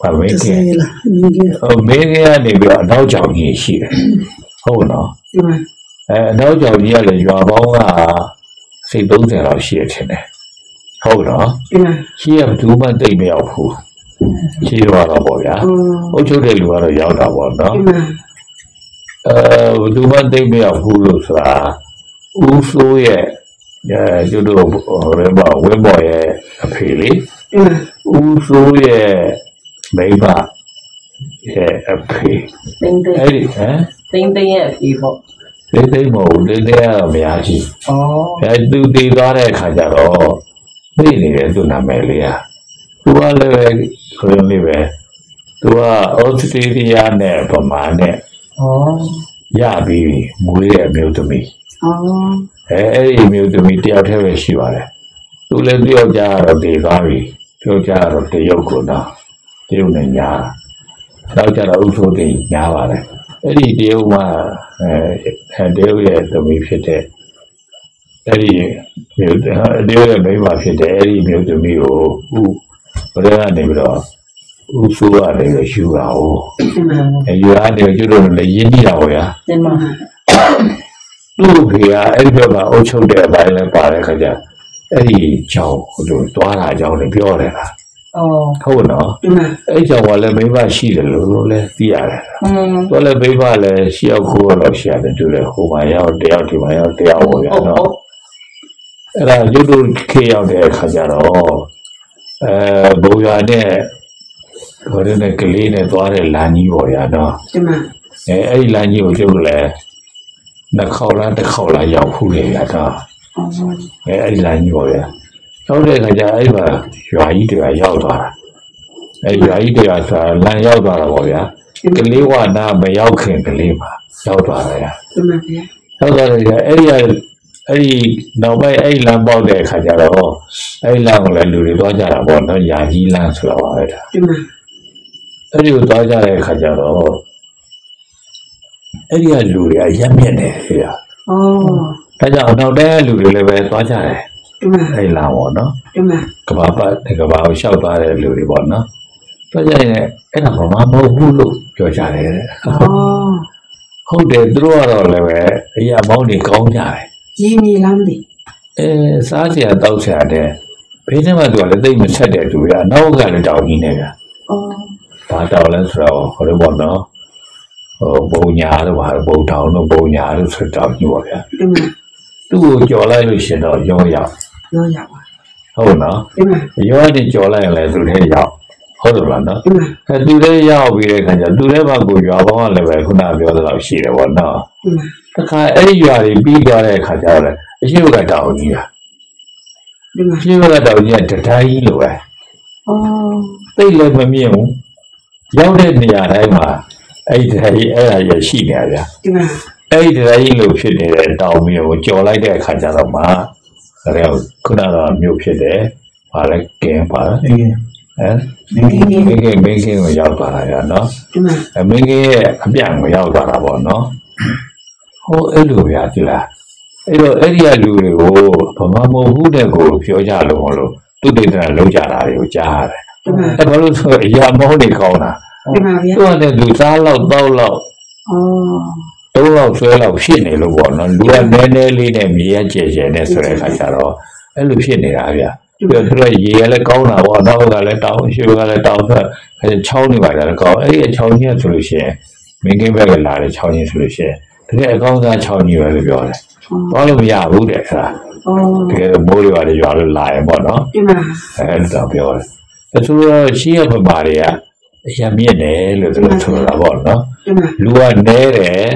ပါမင်းကြီးမင်းကြီးဟိုမင်းကြီးကနေပြီးတော့အနောက်ကြောင်ကြီးရှိတယ်ဟုတ်နော်အဲအနောက်ကြောင်ကြီးကလည်းရွာပေါင်းကစိတ်30လောက်ရှိရထင်တယ် ဟုတ်လားရှိရဘူးမှတိတ်မရောက်ဘူးရှိရတာပေါ့ဗျာအုပ်ချုပ်တဲ့လူကတော့ရောက်တာပေါ့နော်အဲဘူးမှတိတ်မရောက်ဘူးလို့ဆိုတာဦးဆိုးရဲ့အဲကျွတ်တော့ရဘဝင်းပေါ်ရဲ့အဖေလေးဦးဆိုးရဲ့မိဘရဲ့အဖေအဲ့ဒီဟမ်တင်းတင်းရဲ့အဖေပေါ့လေးသိမ့်မဟုတ်လေးသိရအများကြီး။အော်။အဲသူတည်သွားတဲ့အခါကျတော့ သိနေတယ်သူနာမည်လေးอ่ะသူကလည်းပဲခရင်လေးပဲသူကဩစတြေးလျနဲ့ဗမာနဲ့ 哦， ရပြီးမွေးတဲ့အမျိုးသမီး အော် အဲအဲ့ဒီအမျိုးသမီးတယောက်တည်းပဲရှိပါတယ်သူလည်းတယောက်ကြားတော့တည်သွားပြီတယောက်ကြားတော့တရုတ်ကိုတော့တရုတ်နဲ့ညာနောက်ကြတော့ဥဆိုးတင်ညာပါတယ်အဲ့ဒီတရုတ်မှာအဲတရုတ်ရဲ့သမီးဖြစ်တဲ့ အဲ့ဒီမြို့အတေးရဲ့မိမဖြစ်တဲ့အဲ့ဒီမြို့သမီးကိုဥဘယ်ကနေပြီးတော့ဥဆိုးရတယ်လို့ယူတာ哦အယူရတယ်ကျွတ်တော့လည်းရင်းနေတာပေါ့ဗျာတင်ပါသူ့ဖေကအဲ့ဒီဘက်မှာအုပ်ချုပ်တဲ့အပိုင်းလည်းပါတဲ့ခါကျအဲ့ဒီကြောင်ဟိုလိုတွားတာကြောင်လည်းပြောတယ်လားအော်ဟုတ်နော်အဲ့ကြောင်ကလည်းမိဘရှိတယ်လို့လည်းသိရတယ်။သူလည်းမိဘလည်းရှေ့ရောက်ခိုးတော့ရှာတယ်သူလည်းဟိုမှာရောက်တယောက်ဒီမှာရောက်တယောက်ပေါ့ဗျာနော်။ အဲ့ဒါရုပ်တို့ခေရောက်တဲ့အခါကျတော့အဲဘုရားနဲ့ဟိုတဲ့ကလေးနဲ့သွားတဲ့လမ်းကြီးပေါ်ရတော့ဒီမှာအဲအဲ့ဒီလမ်းကြီးကိုကျုပ်လည်းနှစ်ခေါက်လားတစ်ခေါက်လားရောက်ဖူးလေရတော့အော်အဲအဲ့ဒီလမ်းကြီးပေါ်ရရောက်တဲ့အခါကျအဲ့မှာရွာကြီးတွေကရောက်သွားတာအဲရွာကြီးတွေကဆိုတာလမ်းရောက်သွားတာပေါ့ဗျာကလေးဝနာမရောက်ခင်ကလေးမှာရောက်သွားတယ်ဒီမှာဗျာဟုတ်တယ်ကြအဲ့ဒီက အဲ့ဒီနောက်ပိုင်းအဲ့ဒီလမ်းပေါက်တဲ့အခါကျတော့အဲ့ဒီလမ်းကိုလည်းလူတွေသွားကြတာပေါ့နော်ယာကြီးလမ်းဆိုတာပါပဲဒါဒီမှာအဲ့ဒီကိုသွားကြတဲ့အခါကျတော့အဲ့ဒီကလူတွေကရက်မြင့်နေပြီဗျာအော်ဒါကြောင့်နောက်တဲ့လူတွေလည်းပဲသွားကြတယ်ဒီမှာအဲ့ဒီလမ်းပေါ့နော်ဒီမှာကဘာပတ်ကဘာကိုလျှောက်သွားတဲ့လူတွေပေါ့နော်သွားကြရင်အဲ့ဒါဘာမှမဟုတ်ဘူးလို့ပြောကြတယ်တဲ့အော်ဟုတ်တယ်သူတို့ကတော့လည်းပဲအရာမောင်းတွေကောင်းကြတယ် ရင်းမြေလမ်းဒီအဲစားစရာတောက်စရာတဲ့ဘေးထဲမှာသူကလည်းသိမ့်မဆက်တဲ့သူရနောက်ကလည်းတောင်းကြီးနေဗျာအော်ဘာတောင်းလဲဆိုတော့ဟိုလိုပေါ့နော်ဟိုဘုံညာတို့ဘာဘုံတောင်းတို့ဘုံညာတို့ဆိုတောင်းကြီးပေါ့ဗျာဒီမှာသူ့ကိုကြော်လိုက်လို့ရှင်တော့ရောရောက်ရောရပါဟုတ်နော်ဒီမှာရောနေကြော်လိုက်ရင်လည်းသူထဲရောက်ဟုတ်တယ်လားနော်ဒီမှာအဲသူထဲရောက်ပြီးတဲ့အခါကျသူထဲမှာကိုရွာပေါင်းကလည်းပဲခုနပြောသလောက်ရှိတယ်ပေါ့နော်ဒီမှာ တခါအဲ့ဒီရွာတွေပြီးသွားတဲ့အခါကျတော့လေအရှိဘကတောင်းကြီးတာဒီမှာအရှိဘကတောင်းကြီးကတတိုင်းကြီးလိုပဲအော်သိပ်လည်းမမြင့်ဘူးရောက်တဲ့နေရာတိုင်းမှာအဲ့ဒီတရားကြီးအဲ့ဒါရရှိနေရဗျာဒီမှာအဲ့ဒီတရားကြီးလို့ဖြစ်နေတဲ့တောင်မျိုးကိုကြော်လိုက်တဲ့အခါကျတော့မှအဲ့ဒါခုနကတော့မြို့ဖြစ်တယ်ပါလဲကင်းပါလားဟမ်ဒီမင်းကမင်းကမင်းကကိုရောက်သွားတာရနော်ဒီမှာအမင်းကရဲ့အပြန်ကိုရောက်သွားတာပေါ့နော် ဟိုအဲ့လိုဗျာဒီလားအဲ့တော့အဲ့ဒီကလူတွေကိုဘာမှမဟုတ်ဘူးတဲ့ကိုပြောကြလို့မလို့သူတိတ်တရလောက်ကြတာတွေကိုကြားရတယ်ဒီမှာအဲ့ဘာလို့ဆိုအရာမောင်းနေကောင်းတာဒီမှာဗျာသူကလည်းလူသားလောက်တောက်လောက်အော်တုံးလောက်ဆွဲလောက်ဖြစ်နေလို့ပေါ့နော်လူကနည်းနည်းလေးနဲ့မြေရကျဲကျဲနဲ့ဆိုတဲ့အခါကျတော့အဲ့လိုဖြစ်နေတာဗျာပြီးတော့သူကရေရလည်းကောင်းတာပေါ့နောက်ကလည်းတောင်းရှိကလည်းတောင်းဆိုအဲချောင်းနေပါကြတယ်ကောင်းအဲ့ဒီချောင်းကြီးဆိုလို့ရှိရင်မင်းကင်းဘက်ကလာတဲ့ချောင်းကြီးဆိုလို့ရှိရင် တကယ်အကောင်းစားချောင်းကြီးပဲလို့ပြောတယ်သွားလို့မရဘူးတဲ့အဲ့ဒါအော်တကယ်မိုးတွေပါလေရွာလို့လာရင်ပေါ့နော်ဒီမှာအဲ့ဒါပြောတယ်အဲဆိုတော့ရှိရပမာတွေကအရာမြင့်တယ်လို့သူတို့ဆိုတာပေါ့နော်ဒီမှာလူကနဲတယ်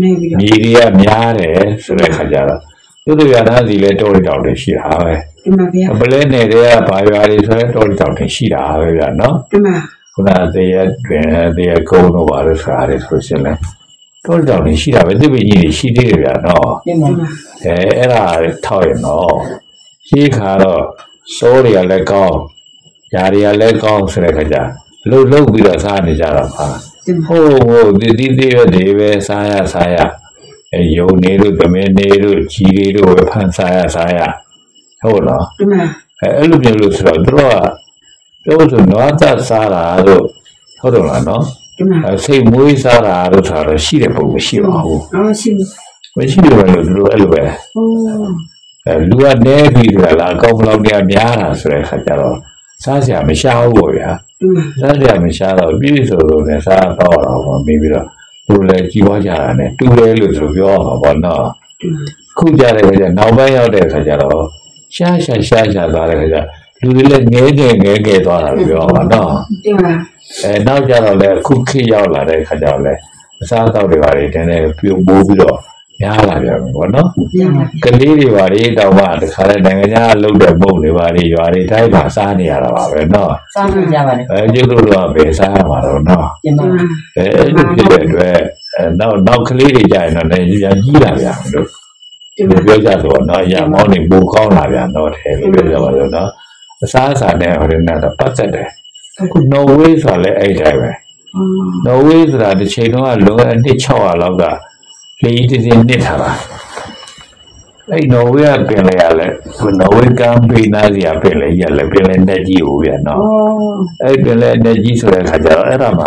နေပြီးတော့မြေတွေကများတယ်ဆိုတဲ့ခါကျတော့သူတို့ရသားစီလဲတော်ရီတောင်တွေရှိတာပဲဒီမှာဗျာအပလဲနယ်တွေကဘာရွာတွေဆိုလဲတော်ရီတောင်တွေရှိတာပဲဗျာနော်ဒီမှာခုနသေရတွင်သေရကုန်းတို့ဘာလို့ဆိုတာတွေဆိုရှင်လဲ တော်ရီတောင်တွေရှိတာပဲသူပင်ကြီးတွေရှိသေးတယ်ဗျာနော်ဒီမှာဒီမှာအဲအဲ့ဒါထောက်ရင်တော့ရှိခါတော့စိုးတွေကလည်းကောင်းຢာတွေကလည်းကောင်းဆိုတဲ့ခါကျလှုပ်လှုပ်ပြီးတော့စားနေကြတာပါဒီမှာဟုတ်ဟုတ်ဒီဒီဒီပဲဒီပဲစားရစားရအဲယုံနေလို့တမင်းနေလို့ကြီးတွေတို့ပဲဖန်စားရစားရဟုတ်လားဒီမှာအဲအဲ့လိုမျိုးလို့ဆိုတော့သူတို့ကပြောဆိုနွားသက်စားတာတို့ဟုတ်တယ်လားနော်ဒီမှာအဲ စိတ်မွေးစားတာတို့ဆိုတော့ရှိတဲ့ပုံမရှိပါဘူးအော်ရှိမရှိတယ်ပဲလို့သူတို့အဲ့လိုပဲအော်အဲလူကနေပြီးကြလားအကောင်းဘလောက်တရားများတာဆိုတဲ့အခါကျတော့စားစရာမရှားဘူးပေါ့ဗျာဒီမှာစားစရာမရှားတော့ပြည့်စုံလို့လည်းစားတော့တော့ပေါ့ပြီးပြီးတော့သူလည်းကြည်ဝါကြတာနဲ့တူတယ်လို့သူပြောမှာပေါ့နော်ဒီမှာခုကြတဲ့ခါကျနောက်ပိုင်းရောက်တဲ့ခါကျတော့ရှားရှားရှားရှားသွားတဲ့ခါကျလူတွေလည်းငဲငဲငဲငဲသွားတာလို့ပြောမှာနော်ဒီမှာ အဲနောက်ကြတော့လည်းအခုခေတ်ရောက်လာတဲ့ခါကျတော့လည်းအစားအသောက်တွေပါတွေတည်းနဲ့ပြုံပိုးပြီးတော့များလာပြန်ပြီပေါ့နော်ဒီမှာကလေးတွေပါလေတောင်မှတခါတည်းနိုင်ငံခြားလှုပ်တဲ့ပုံတွေပါလေရွာတွေတိုင်းမှာစားနေရတာပါပဲနော်စားလို့ရပါတယ်အဲကျွတ်တို့တော့ဘယ်စားရမှာတော့နော်ဒီဒီမှာမှာအဲအဲ့လိုဖြစ်တဲ့အတွက်အဲနောက်နောက်ကလေးတွေကြာရင်တော့လည်းရကြီးလာပြန်လို့ဒီဒီမှာလိုပြောကြဆိုတော့နော်ရမောင်းနေပူကောင်းလာပြန်တော့တယ်လို့ပြောကြပါလို့နော်အစားအစာနဲ့ဟိုတဲ့တော့ပတ်သက်တယ်အခု နော်ဝေးဆိုတာလည်းအဲ့တိုင်းပဲအော်နော်ဝေးဆိုတာတစ်ချိန်လုံးကလွန်ခဲ့တဲ့နှစ်600လောက်ကလေကြီးတင်းတင်းနစ်ထားတာအဲ့နော်ဝေးကပြင်လေရလဲနော်ဝေးကမ်းပေးနာစီရပြင်လေရလဲပြင်လေတက်ကြီးဟိုပြန်နော်အော်အဲ့ပြင်လေတက်ကြီးဆိုတဲ့ခါကျတော့အဲ့ဒါမှ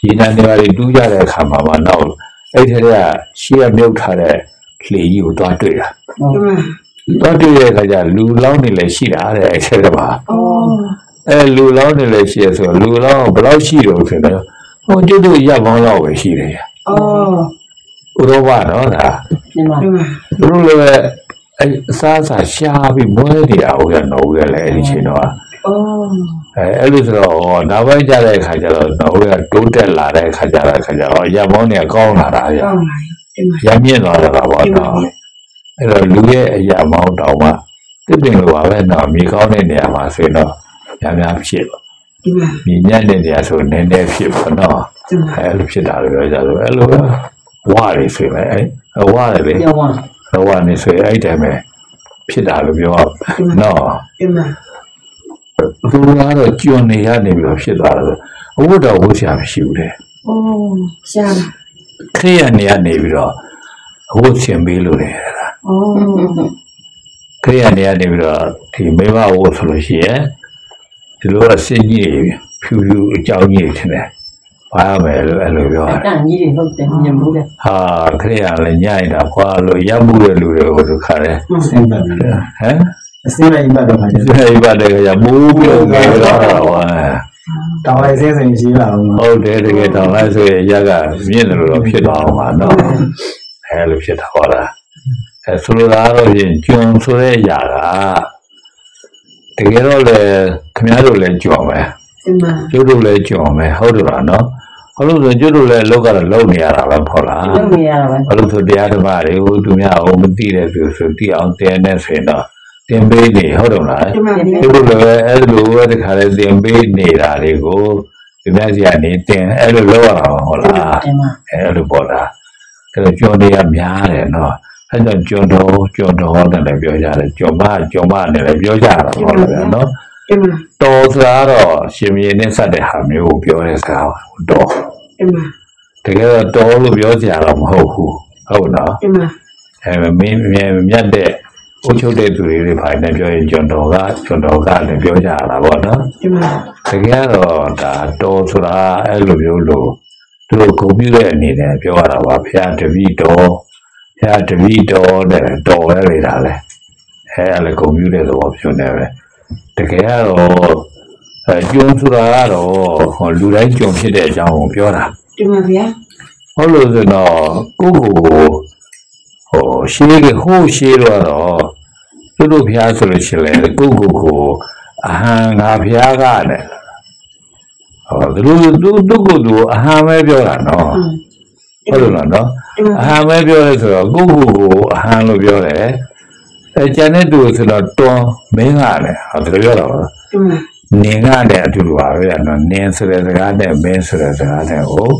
ဒီနာနေရာတွေတူးကြတဲ့အခါမှာမှနောက်အဲ့ဒီတည်းကရှေ့ကမြုပ်ထားတဲ့လေကြီးကိုတွားတွေ့တာဒီမှာတွားတွေ့တဲ့ခါကျလူလောင်းနေလည်းရှိတာတဲ့အဲ့ဒီတည်းမှာ အော်အဲလူလောင်းနေလည်းရှိရဆိုတော့လူလောင်းဘယ်လောက်ရှိတော့ဆိုတော့ဟိုကျွတ်တို့ရပ်ပေါင်းလောက်ပဲရှိတယ်ရအော်ဥရောပနော်ဒါဒီမှာဒီမှာသူတို့လည်းပဲအဲအစားအစာရှားပြီးမွဲနေတာဟုတ်ရနော်ဦးရလေအဲ့ဒီချိန်တော့အော်အဲအဲ့လိုဆိုတော့ဟောနောက်ပိုင်းကြတဲ့အခါကျတော့နော်ဦးရတိုးတက်လာတဲ့အခါကျတော့အခါကျတော့ရမောင်းနေကောင်းလာတာဗျကောင်းလာပြီဒီမှာရမြင့်သွားတာပေါ့ဒီမှာနော်အဲ့တော့လူရဲ့အရာမောင်းတောင်မှတစ်ပင်လိုပါပဲနော်မြေကောင်းတဲ့နေရာမှာဆိုရင်တော့ များများဖြစ်ပေါ့ဒီမှာမြေညံ့တဲ့နေရာဆိုနည်းနည်းဖြစ်ပေါ့နော်ဒီမှာအဲ့လိုဖြစ်တာလို့ပြောကြဆိုအဲ့လိုပဲဝါရီဆိုရင်အဲ့အဲ့ဝါတယ်လေပြောင်းသွားဝါနေဆိုရင်အဲ့တိုင်းပဲဖြစ်တာလို့ပြောရမယ်နော်ဒီမှာသူကတော့ကျွန်းနေရနေပြီးတော့ဖြစ်သွားတယ်အဝတ်တော်ဝတ်ဆရာမရှိဘူးတဲ့အော်ရှာလာခရိယာနေရနေပြီးတော့အဝတ်ဆင်ပေးလို့လေအဲ့ဒါအော်ခရိယာနေရနေပြီးတော့ဒီမိဘဝတ်ဆိုလို့ရှိရင် ဒီလိုအစင်းကြီးတွေဖြူဖြူအကြောင်းကြီးတွေထင်တယ်ဘာရမယ်လို့အဲ့လိုပြောအတယ်တန်ကြီးတွေဟုတ်တယ်မြင်မှုတယ်ဟာခရိယာလည်းညရင်တာကွာလို့ရမှုတဲ့လူတွေကိုသူခါတယ်အစင်းပတ်ဟမ်အစင်းလိုက်ပတ်တော့ခါကျဒီဘက်တကယ်မိုးပြုတ်နေတော့ဟောတောင်းလိုက်စင်းစင်းရှိလာအောင်ဟုတ်တယ်တကယ်တောင်းလိုက်ဆိုရင်ရကမြင့်တယ်လို့တော့ဖြစ်သွားအောင်ပါနော်အဲလိုဖြစ်တာဟောတာအဲဆိုလိုတာတော့ရင်ကျွန်းဆိုတဲ့အရာက တကယ်တော့လေခင်ဗျားတို့လည်းကျွန်းပဲဒီမှာကျုပ်တို့လည်းကျွန်းပဲဟုတ်တယ်လားနော်ဟုတ်လို့ဆိုကျုပ်တို့လည်းလောကတော့လုံနေရတာပဲဟုတ်လားလုပ်နေရတာပဲဘာလို့ဆိုတရားဓမ္မတွေကိုသူများအောင်မသိတဲ့သူဆိုသိအောင်တင်းနေဆိုရင်တော့တင်ပေးနေဟုတ်တယ်မလားဒီမှာဗျာသူတို့လည်းအဲ့လိုပဲတခါလေတင်ပေးနေတာတွေကိုသူများစီကနေတင်အဲ့လိုလုပ်ရတာဟုတ်လားဒီမှာအဲ့လိုပေါ့လားအဲ့တော့ကျွန်းတွေကများတယ်နော် အဲ့တော့ကျွန်းတော်ကျွန်းတော်နဲ့လည်းပြောကြတယ်ကျွန်းမကျွန်းမနဲ့လည်းပြောကြတာဟုတ်လားနော်ဒီမှာတော်ဆိုတာတော့ရှင်မြေနဲ့စတဲ့ဟာမျိုးကိုပြောတဲ့စကားတော်ဒီမှာတကယ်တော့တော်လို့ပြောကြတာမဟုတ်ဘူးဟုတ်နော်ဒီမှာအဲမင်းမြတ်မြတ်တဲ့အုပ်ချုပ်တဲ့သူတွေတွေဖိုင်နဲ့ပြောရင်ကျွန်းတော်ကကျွန်းတော်ကလည်းပြောကြတာပေါ့နော်ဒီမှာတကယ်တော့ဒါတော်ဆိုတာအဲ့လိုမျိုးလို့သူတို့ဂုဏ်ပြုတဲ့အနေနဲ့ပြောရတာပါဖះတပည့်တော် ဖះတပည့်တော်တဲ့တော်လဲနေတာလဲအဲအဲ့လေဂုဏ်ပြုတဲ့သဘောဖြစ်နေပဲတကယ်ကတော့အဲကျွန်းဆိုတာကတော့ဟောလူတိုင်းကျွန်းဖြစ်တဲ့အကြောင်းကိုပြောတာဒီမှာဗျာဟုတ်လို့ဆိုတော့ကိုယ့်ကိုယ်ကိုဟိုရှေးကဟိုးရှေးတော့တော့သူတို့ဖះဆိုလို့ရှိရင်လေကိုယ့်ကိုယ်ကိုအဟံငါဖះကတဲ့ဟောသူတို့သူသူကိုယ်သူအဟံပဲပြောတာနော် ဟုတ်လို့လားနော်ဒီမှာအဟံပဲပြောရဲဆိုတော့ကိုယ့်ကိုယ်ကိုအဟံလို့ပြောတယ်အဲကျန်တဲ့သူဆိုတော့တွန်းမင်းကလည်းဟောသူပြောတာပါဒီမှာနင်ကလည်းအတူတူပါပဲနော်နင်ဆိုတဲ့စကားနဲ့မင်းဆိုတဲ့စကားနဲ့ဟို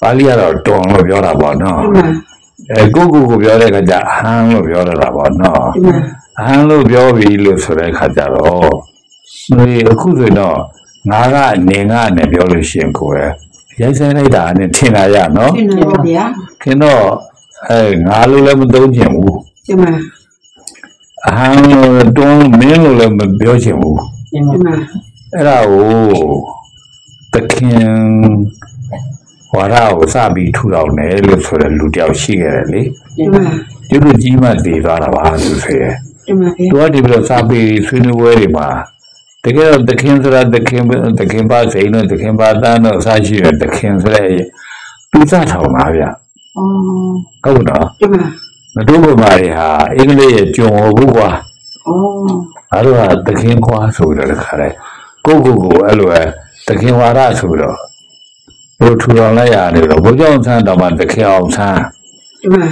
ပါဠိကတော့တွန်းလို့ပြောတာပေါ့နော်ဒီမှာအဲကိုယ့်ကိုယ်ကိုပြောတဲ့အခါကျအဟံလို့ပြောရတာပေါ့နော်ဒီမှာအဟံလို့ပြောပြီလို့ဆိုတဲ့အခါကျတော့ဒီအခုဆိုတော့ငါကနေငါနဲ့ပြောလို့ရှိရင်ကိုယ် ရိုက်ဆိုင်လိုက်တာနဲ့ထင်လာရနော်ဒီနာပါဗျာထင်တော့အဲငါလို့လည်းမသုံးချင်ဘူးဒီမှာအဟံလို့တွန်းမင်းလို့လည်းမပြောချင်ဘူးဒီမှာဒီမှာအဲ့ဒါကိုတခင်ဝါရကိုစပြီးထူထောင်တယ်လို့ဆိုတဲ့လူတယောက်ရှိခဲ့တယ်လေဒီမှာကျတို့ကြီးမှတည်သွားတာပါလို့ဆိုရဲဒီမှာဗျာသူကဒီလိုစပြီးဆွေးနွေးပွဲတွေမှာ တကယ်တော့တခင်ဆိုတာတခင်တခင်ပါစိန်တို့တခင်ပါတန်းတို့အစရှိတဲ့တခင်ဆိုတဲ့သူစထောင်ပါဗျအော်ဟုတ်နော်ဒီမှာမတို့ဘုမာတွေဟာအင်္ဂလိပ်ရဲ့ဂျုံဘူးကွာအော်အဲ့တော့တခင်ခွာဆိုတဲ့ခါလေကိုကိုကိုအဲ့လိုပဲတခင်ဝါရဆိုတော့ဘုထူတော်လိုက်ရတယ်တော့ဘုကြောင့်ဆန်းတော်မှာတခင်အောင်ဆန်းဒီမှာ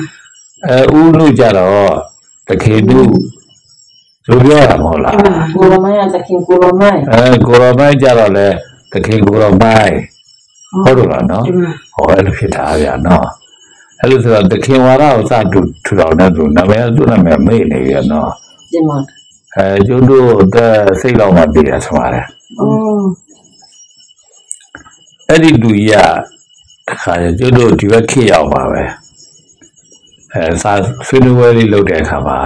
အဲဦးလူကြတော့တခင်သူ ဆိုပြောတာမဟုတ်လားဒီမှာကိုရမိုင်းတခင်ကိုရမိုင်းအဲကိုရောမိုင်းကြတော့လေတခင်ကိုရောမိုင်းဟုတ်တယ်လားနော်ဒီမှာဟောအဲ့လိုဖြစ်တာဗျာနော်အဲ့လိုဆိုတော့တခင်ဝါရကိုစတူထူတော်တဲ့သူနာမည်သူ့နာမည်မေ့နေရနော်ဒီမှာအဲကျုပ်တို့အသက်စိတ်လောက်မှတည်ရဆမှာတယ်အော်အဲ့ဒီလူကြီးကတခါကျကျုပ်တို့ဒီဘက်ခေတ်ရောက်ပါပဲအဲစာဆွေးနွေးပွဲလေးလုပ်တဲ့အခါမှာ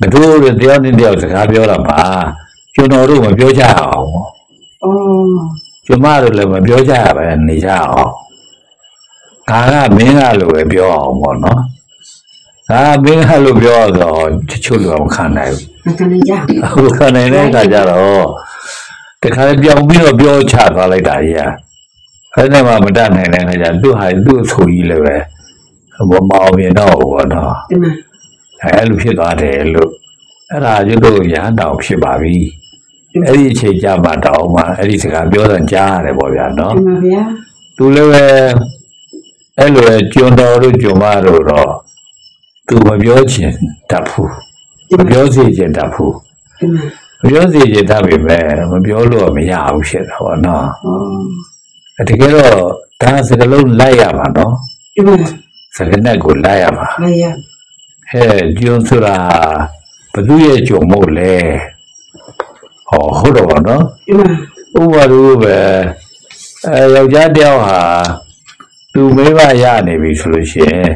မတို့တယောက်နဲ့တယောက်စကားပြောတာပါကျွန်တော်တို့မပြောကြအောင်အော်ကျမတို့လည်းမပြောကြရပဲနေကြအောင်ငါကမင်းကလို့ပဲပြောအောင်ပေါ့နော်ငါကမင်းကလို့ပြောတော့တချို့လူကမခံနိုင်ဘူးမကနေကြအခုခဏနေတဲ့အခါကျတော့တခါလေပြောင်းပြီးတော့ပြောချသွားလိုက်တာကြီးอ่ะအဲ့ဒါမှမတတ်နိုင်တဲ့အခါကျသူ့ဟာသူ့အဆိုကြီးလည်းပဲဘောမအောင်မြင်တော့ဘောနော်ဒီမှာ အဲအဲ့လိုဖြစ်သွားတယ်လို့အဲ့ဒါကျွတ်တို့ရဟန်းတောင်ဖြစ်ပါပြီအဲ့ဒီအချိန်ကြမှာတောင်မှအဲ့ဒီစကားပြောတဲ့ကြားရတယ်ပေါ့ဗျာနော်ဒီမှာဗျာသူလည်းပဲအဲ့လိုပဲကျွန်းတော်တို့ကျွန်းမတို့တော့သူမပြောချင်တတ်ဘူးမပြောစီချင်တတ်ဘူးဒီမှာမပြောစီချင်တတ်ပြီမဲ့မပြောလို့မရဘူးဖြစ်တာပေါ့နော်ဩတကယ်တော့ဒါစကလုံးလိုက်ရမှာနော်ဒီမှာစကနက်ကိုလိုက်ရမှာလာရ ဟဲ့ကျွန်းဆိုတာဘသူရဲ့ကြုံမို့လဲဟောဟုတ်တော့ပါနော်ဒီမှာဥပမာတို့ပဲအဲယောက်ျားတယောက်ဟာသူမိန်းမရနေပြီဆိုလို့ရှိရင်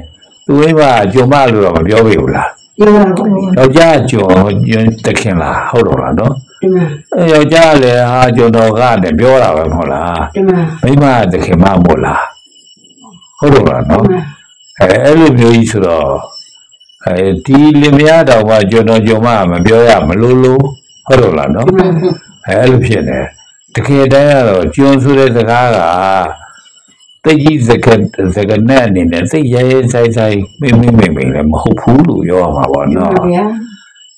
သူမိန်းမကြုံမလို့တော့မပြောပြီဘူးလားဒီမှာဗျာယောက်ျားကြုံကျွန်းတခင်လားဟုတ်တော့လားနော်ဒီမှာအဲယောက်ျားလည်းဟာကြုံတော်ကလည်းပြောတာပဲမဟုတ်လားဒီမှာမိန်းမတခင်မမို့လားဟုတ်တော့လားဒီနော်မှာအဲအဲ့လိုမျိုးကြီးဆိုတော့ အဲဒီလင်မယားတော်ကကျွန်တော်ကြုံမမပြောရမလို့လို့ဟုတ်တော့လားနော်ဒီမှာအဲအဲ့လိုဖြစ်နေတကယ်တမ်းကတော့ကျွန်းဆိုတဲ့စကားကတိတ်ကြီးစကစကနဲ့အနေနဲ့စိတ်ရဲရဲဆိုင်ဆိုင်မိမ့်မိမ့်မိမ့်မိမ့်လည်းမဟုတ်ဘူးလို့ပြောရမှာပေါ့ဒီမှာနော်ဗျာ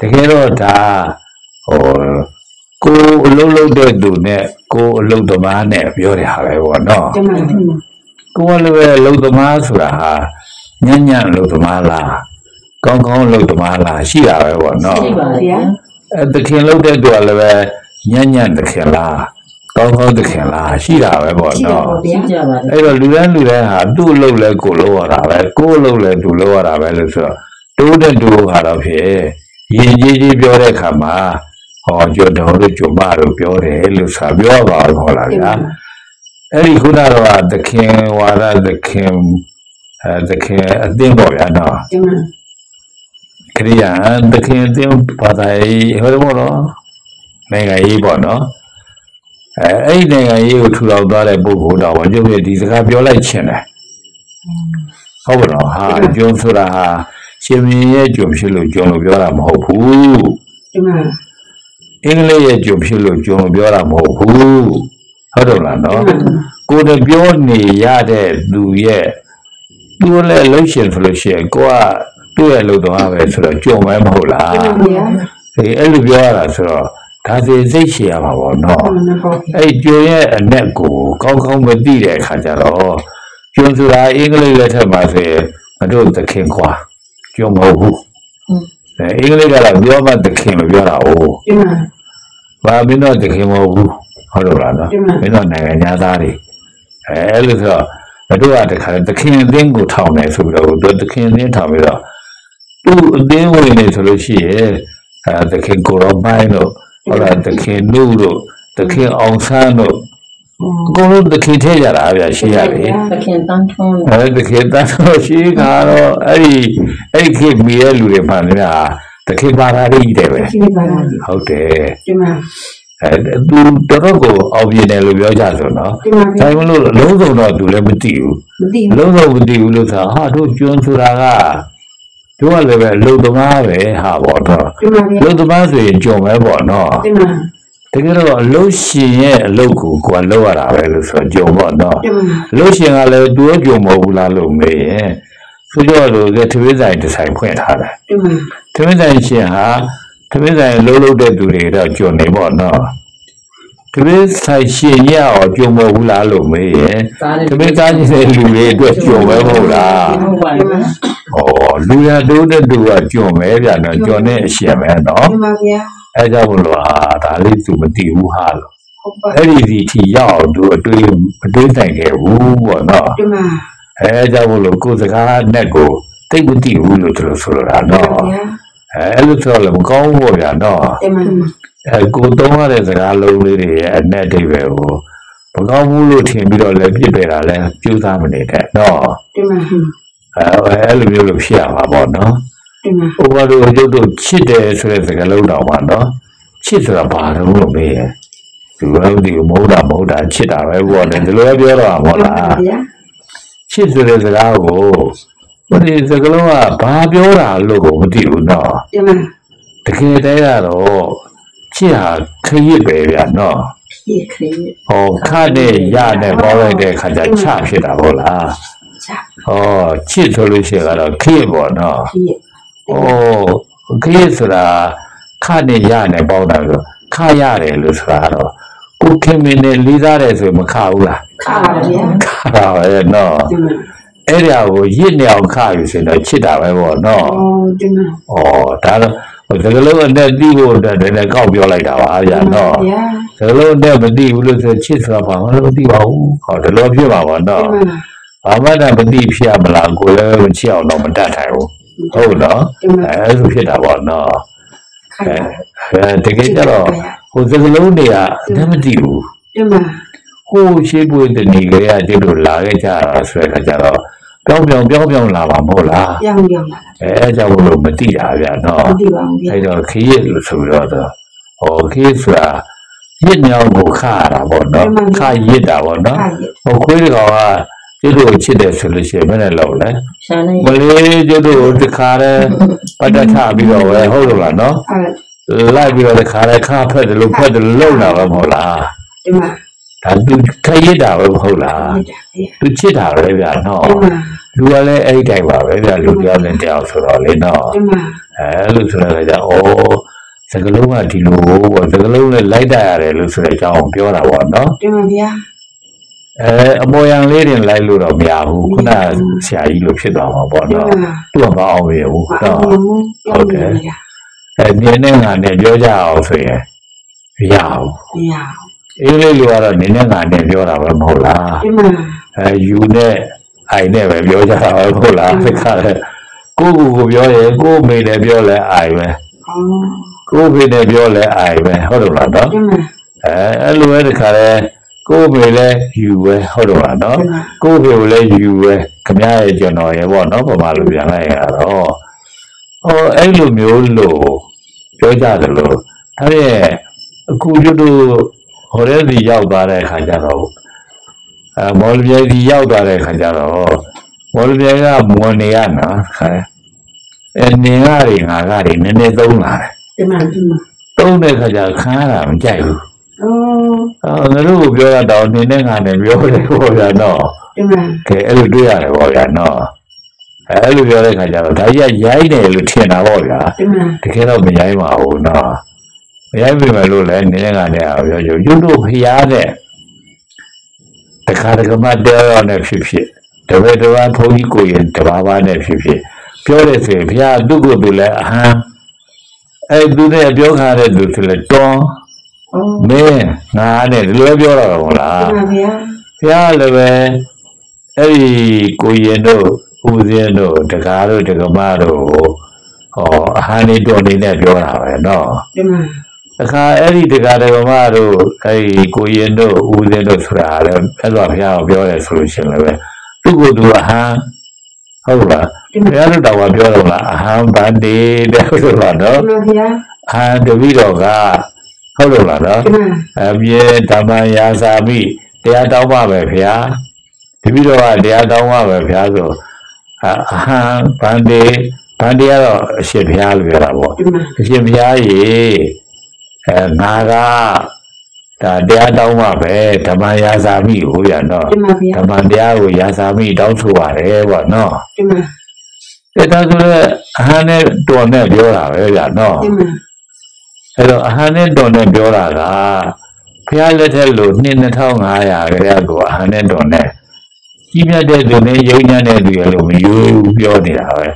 တကယ်တော့ဒါဟိုကိုယ်အလုံးလုံးတဲ့သူနဲ့ကိုယ်အလုံးသမားနဲ့ပြောတဲ့ဟာပဲပေါ့နော်ဒီမှာကိုယ်ကလည်းပဲအလုံးသမားဆိုတာဟာညံ့ညံ့အလုံးသမားလား ကောင်းကောင်းအလုံးသမားလားရှိတာပဲပေါ့နော်ရှိပါလေအဲသခင်လုံးတဲ့သူကလည်းပဲညံ့ညံ့သခင်လားကောင်းကောင်းသခင်လားရှိတာပဲပေါ့ရှိတော့နော်ရှိဗျာကြပါလေအဲ့တော့လူတိုင်းလူတိုင်းဟာသူ့အလုပ်လဲကိုယ်လုပ်ရတာပဲကိုယ်အလုပ်လဲသူလုပ်ရတာပဲလို့ဆိုတော့တိုးတဲ့တိုးဟာတော့ဖြစ်ရင်ကြီးကြီးပြောတဲ့အခါမှာဟောကြတော်တို့ကြုံမတို့ပြောတယ်လို့ဆိုပြောပါတော့ဟုတ်လားဗျာအဲ့ဒီခုနကတော့သခင်ဝါဒသခင်အဲသခင်အသင်းပေါ့ဗျာနော်ဒီမှာ ခရိယာသခင်အသင်းဘာသာရေးဟောတယ်ပေါ့နော်နိုင်ငံရေးပေါ့နော်အဲအဲ့ဒီနိုင်ငံရေးကိုထူထောင်သွားတဲ့ပုဂ္ဂိုလ်တော်ဘာကျုပ်ရဲ့ဒီစကားပြောလိုက်ခြင်းတယ်ဟုတ်ပါတော့ဟာကျုံဆိုတာဟာရှင်မင်းရဲ့ကျုံဖြစ်လို့ကျုံလို့ပြောတာမဟုတ်ဘူးဒီမှာအင်္ဂလိပ်ရဲ့ကျုံဖြစ်လို့ကျုံလို့ပြောတာမဟုတ်ဘူးဟုတ်တော့လားနော်ကိုယ်တည်းပြောနေရတဲ့သူရဲ့သူလည်းလှုပ်ရှင်ဆိုလို့ရှိရင်ကိုက သူ့ရဲ့လှုပ်တော့ပဲဆိုတော့ကြုံမဲမဟုတ်လားဒီမှာဗျာဒီအဲ့လိုပြောရတာဆိုတော့ဒါစီစိတ်ရှည်ရမှာပေါ့နော်ဒီမှာပေါ့အဲ့ကျုံရဲ့အ내ကိုကောင်းကောင်းမသိတဲ့အခါကျတော့ကျုံဆိုတာအင်္ဂလိပ်လက်ထက်မှာဆိုရင်မတို့သခင်ခွာကျုံမဟုတ်ဘူးအဲအင်္ဂလိပ်ကတော့ပြောမှသခင်လို့ပြောတာ哦ဒီမှာဘာမင်းတို့သခင်မဟုတ်ဘူးဟုတ်လို့လားနော်ဒီမှာမင်းတို့နိုင်ငံသားတွေအဲအဲ့လိုဆိုတော့မတို့ကတခါသခင်အသင်းကိုထောင်တယ်ဆိုပြီးတော့သူသခင်အသင်းထောင်ပြီးတော့ သူ့အသင်းဝင်နေဆိုလို့ရှိရင်အဲသခင်ကိုရောပိုင်းတို့ဟုတ်လားသခင်နုတို့သခင်အောင်ဆန်းတို့အကုန်လုံးသခင်ထဲကြတာဗျာရှိရတယ်သခင်တန်းထွန်းအဲသခင်တန်းတော့ရှိကတော့အဲ့ဒီအဲ့ဒီခေတ်မီရဲ့လူတွေမှလည်းသခင်ပါရာကြီးတယ်ပဲရှိနေပါလားဟုတ်တယ်ဒီမှာအဲသူတော်တော်ကိုအောင်ပြင်းတယ်လို့ပြောကြဆိုတော့ဒီမှာဗျာဒါမှမဟုတ်လုံးစုံတော့သူလည်းမသိဘူးမသိအဘူးလုံးစုံမသိဘူးလို့ဆိုဟာတို့ကျွန်းဆိုတာက တို့ကလည်းပဲအလုံသမားပဲဟာပေါ့တော့ဒီမှာဗျာအလုံသမားဆိုရင်ကြုံပဲပေါ့နော်ဒီမှာတကယ်တော့အလုံရှင်ရဲ့အလုံကိုကိုယ်ကလောက်ရတာပဲလို့ဆိုတော့ကြုံပေါ့နော်ဒီမှာအလုံရှင်ကလည်းသူ့ကြုံမဟုတ်ဘူးလားလို့မေးရင်ဆိုကြတော့ကထမင်းဆိုင်တစ်ဆိုင်ဖွင့်ထားတယ်ဒီမှာထမင်းဆိုင်ရှင်ဟာထမင်းဆိုင်လှုပ်လှုပ်တဲ့သူတွေတော့ကြုံနေပေါ့နော် ထမင်းဆိုင်ရှင်ရအောင်ကြုံမဟုတ်ဘူးလားလို့မေးရင်စားတယ်ထမင်းစားနေတဲ့လူတွေအတွက်ကြုံပဲမဟုတ်လားဟုတ်ပါဒီလေမှာ။ဩလူရတိုးတဲ့သူကကြုံပဲဗျာနော်ကြုံတဲ့အရှင်ပဲနော်ဒီမှာဗျာ။အဲကြောင့်မလို့ဟာဒါလေးသူမသိဘူးဟာလို့ဟုတ်ပါအဲ့ဒီဒီထီရောက်အောင်သူအတွေးမတွေးနိုင်ခဲ့ဘူးပေါ့နော်ဒီမှာ။အဲကြောင့်မလို့ကိုယ်စကားနဲ့ကိုသိပ်မသိဘူးလို့သူတို့ဆိုလိုတာဒီနော်မှာဗျာ။အဲအဲ့လိုဆိုတော့လည်းမကောင်းဘူးပေါ့ဗျာနော်ဒီမှာ။ အဲကိုသုံးရတဲ့စကားလုံးလေးတွေရဲ့အနဲ့အဓိပ္ပာယ်ကိုမကောင်းဘူးလို့ထင်ပြီးတော့လည်းပြစ်တယ်တာလည်းကြိုးစားမနေနဲ့နော်ဒီမှာ။အဲအဲ့လိုမျိုးလို့ဖြစ်ရမှာပေါ့နော်။ဒီမှာဥပဒေကျုပ်တို့ချစ်တယ်ဆိုတဲ့စကားလုံးတော့ပါနော်ချစ်ဆိုတာဘာလို့လို့မေးရင်သူကဒီမဟုတ်တာမဟုတ်တာချစ်တာပဲပေါ့လေဒီလိုပဲပြောတော့မှာမဟုတ်လားဗျာချစ်ဆိုတဲ့စကားကိုဟိုဒီစကားလုံးကဘာပြောတာလို့ကိုမသိဘူးနော်ဒီမှာတကယ်တည်းကတော့ ချစ်ဟာခရစ်ပဲဗျာနော်ဖြစ်ခရီးဟောခနဲ့ရနဲ့ပေါင်းလိုက်တဲ့ခါကျချဖြစ်တာဟုတ်လားချာဟောချစ်ဆိုလို့ရှိရင်ကတော့ခရစ်ပေါ့နော်ဖြစ်ဒီဩခေတ်ဆိုတာခနဲ့ရနဲ့ပေါင်းတာဆိုခရတယ်လို့ဆိုတာတော့ကိုခင်မင်းနဲ့လေးစားတယ်ဆိုရင်မခဘူးလားခါပါဗျာခတာပဲနော်ဒီမှာအဲ့ဒါကိုရစ်နေအောင်ခပြီဆိုတော့ချစ်တာပဲပေါ့နော်အော်ဒီမှာဩဒါတော့ဟို စကလုံးအနဲ့တီးဖို့အတွက်တည်းနဲ့ကောက်ပြောလိုက်တာပါဗျာနော်ဗျာစကလုံးနဲ့မသိဘူးလို့ဆိုချစ်ဆိုတာဘာမှလည်းမသိပါဘူးဟောဒီလိုဖြစ်ပါပါဒီနော်မှာဘာမှလည်းမသိဖြစ်ရမလားကိုယ်လည်းမချစ်အောင်တော့မတတ်နိုင်ဘူးဟုတ်နော်ဒီမှာအဲလိုဖြစ်တာပေါ့နော်ခါအဲအဲတကယ်ကြတော့ဟိုစကလုံးတွေကအလည်းမသိဘူးဒီမှာဟိုရှိပွေတဏီကလေးကတိတို့လာခဲ့ကြတာဆိုတဲ့ခါကျတော့ ပြောင်းပြောင်းပြောင်းပြောင်းလာမှာမဟုတ်လားပြောင်းပြောင်းလာတာအဲအဲကြောင့်မလို့မသိတာဗျာနော်မသိပါဘူးဗျာအဲတော့ခရစ်လို့ဆိုပြီးတော့ဟောခရစ်ဆိုတာရစ်ညောင်းကိုခါရတာပေါ့နော်ခါရစ်တာပေါ့နော်ခါရဟိုခွေးတကောင်ကတိတို့ချစ်တယ်ဆိုလို့ရှိရင်မနဲ့လောက်လဲရှာနေမလေးကျတို့တခါတည်းပတ်တချပြီးတော့ပဲဟုတ်လို့လားနော်အဲ့လိုက်ပြီးတော့တခါတည်းခါဖက်တယ်လို့ဖက်တယ်လို့လုံတာပဲမဟုတ်လားဒီမှာ ဒါသူခရစ်တာပဲမဟုတ်လားဟုတ်တာဗျာသူချစ်တာပဲဗျာနော်ဒီမှာလူကလည်းအဲ့ဒီတိုင်းပါပဲဗျာလူပြောင်းနေတရားဆိုတော့လေနော်ဒီမှာအဲလို့ဆိုတော့じゃဩစကလုံးကဒီလိုပေါ့စကလုံးနဲ့လိုက်တတ်ရတယ်လို့ဆိုတဲ့အကြောင်းပြောတာပေါ့နော်ဒီမှာဗျာအဲအမော်ရံလေးတင်လိုက်လို့တော့မရဘူးခုနဆရာကြီးလိုဖြစ်သွားမှာပေါ့ဒီနော်မှာသူကမအောင်ရဘူးဘာနော်လို့မပြောင်းနေလဲအဲမြင်နဲ့ငါနဲ့ပြောကြအောင်ဆိုရင်မရဘူးမရ အေးလေးလိုကတော့နင်းနဲ့ငါနဲ့ပြောတာပဲမဟုတ်လားဒီမှာအဲယူနဲ့အိုင်နဲ့ပဲပြောကြတာပဲမဟုတ်လားဒီခါလေကိုကိုကိုပြောရင်ကိုမေနဲ့ပြောလဲအိုင်ပဲအော်ကိုဖေနဲ့ပြောလဲအိုင်ပဲဟုတ်တယ်လားနော်ဒီမှာအဲအဲ့လိုပဲဒီခါလေကိုမေလဲယူပဲဟုတ်တယ်လားနော်ကိုဖေကိုလည်းယူပဲခမရရဲ့ကျွန်တော်ရဲ့ပေါ့နော်ပမာလိုပြန်လိုက်ရတော့ဟောအဲ့လိုမျိုးလို့ပြောကြတယ်လို့အဲ့ဒီအခုကျွတ်တို့ ဟိုရဲဒီရောက်သွားတဲ့ခါကျတော့အဲမော်လမြိုင်ဒီရောက်သွားတဲ့ခါကျတော့မော်လမြိုင်ကမွန်နေရနော်ခါအဲနေရတွေငါကတွေနည်းနည်းသုံးလာတယ်ဒီမှာဒီမှာသုံးတဲ့ခါကျခါရတာမကြိုက်ဘူးအော်အော်ငါတို့ကိုပြောရတော့နေနဲ့ငါနဲ့ပြောတယ်ပေါ့ဗျာနော်ဒီမှာကဲအဲ့လိုတွေ့ရတယ်ပေါ့ဗျာနော်အဲအဲ့လိုပြောတဲ့ခါကျတော့ဒါကြီးကရိုင်းတယ်လို့ထင်တာပေါ့ဗျာဒီမှာတကယ်တော့မရိုင်းပါဘူးနော် မရိုင်းပြီမဲ့လို့လည်းနေနဲ့ငါနဲ့အောင်ပြောကြကျွတ်တို့ဖျားတဲ့တခါတကမှတဲရောနဲ့ဖြစ်ဖြစ်တပည့်တော်ဘုန်းကြီးကိုရင်တဘာဘာနဲ့ဖြစ်ဖြစ်ပြောတယ်ဆိုရင်ဖျားသူ့ကိုယ်သူလည်းအဟံအဲ့သူနဲ့ပြောခါတဲ့သူဆိုလည်းတွန်း အော် မင်းငါနဲ့ဒီလိုပဲပြောတာပါမို့လား ဒီမှာဗျာ ဘုရားလည်းပဲအဲ့ဒီကိုရင်တို့ဦးဇင်းတို့တကားတို့တကမတို့ဟောအဟန်နေတော်နေနဲ့ပြောတာပဲเนาะ ဒီမှာ အခါအဲ့ဒီတရားတော်မတို့အဲ့ဒီကိုရင်တို့ဦးဇင်းတို့ဆိုတာလည်းအဲ့လိုဘုရားကပြောရဲဆိုလို့ရှင်လည်းပဲသူ့ကိုယ်သူအဟံဟုတ်လားဘုရားတို့တော်ကပြောတော့လားအဟံဗန္တိတဲ့ဆိုတာနော်အဟံတပိတော်ကဟုတ်လို့လားနော်အမြဲဓမ္မရာစာမိတရားတောင်းပါပဲဘုရားတပိတော်ကတရားတောင်းပါပဲဘုရားဆိုအဟံဗန္တိဗန္တိကတော့အရှင်ဘုရားလို့ပြောတာပေါ့အရှင်ဘုရားရေ အဲငါကဒါတရားတောင်းပါပဲဓမ္မရာစာမိကိုရတော့ဒီမှာဗျာဓမ္မတရားကိုရာစာမိတောင်းဆိုပါတယ်ပေါ့နော်ဒီမှာအဲဒါဆိုတော့အဟံနဲ့တော်နဲ့ပြောတာပဲဗျာနော်ဒီမှာအဲ့တော့အဟံနဲ့တော်နဲ့ပြောတာကဘုရားလက်ထက်လို့နှစ်2500ခရကိုအဟံနဲ့တော်နဲ့ကြီးမြတ်တဲ့သူနဲ့ယုံညံ့တဲ့သူရလို့မယူပြောနေတာပဲ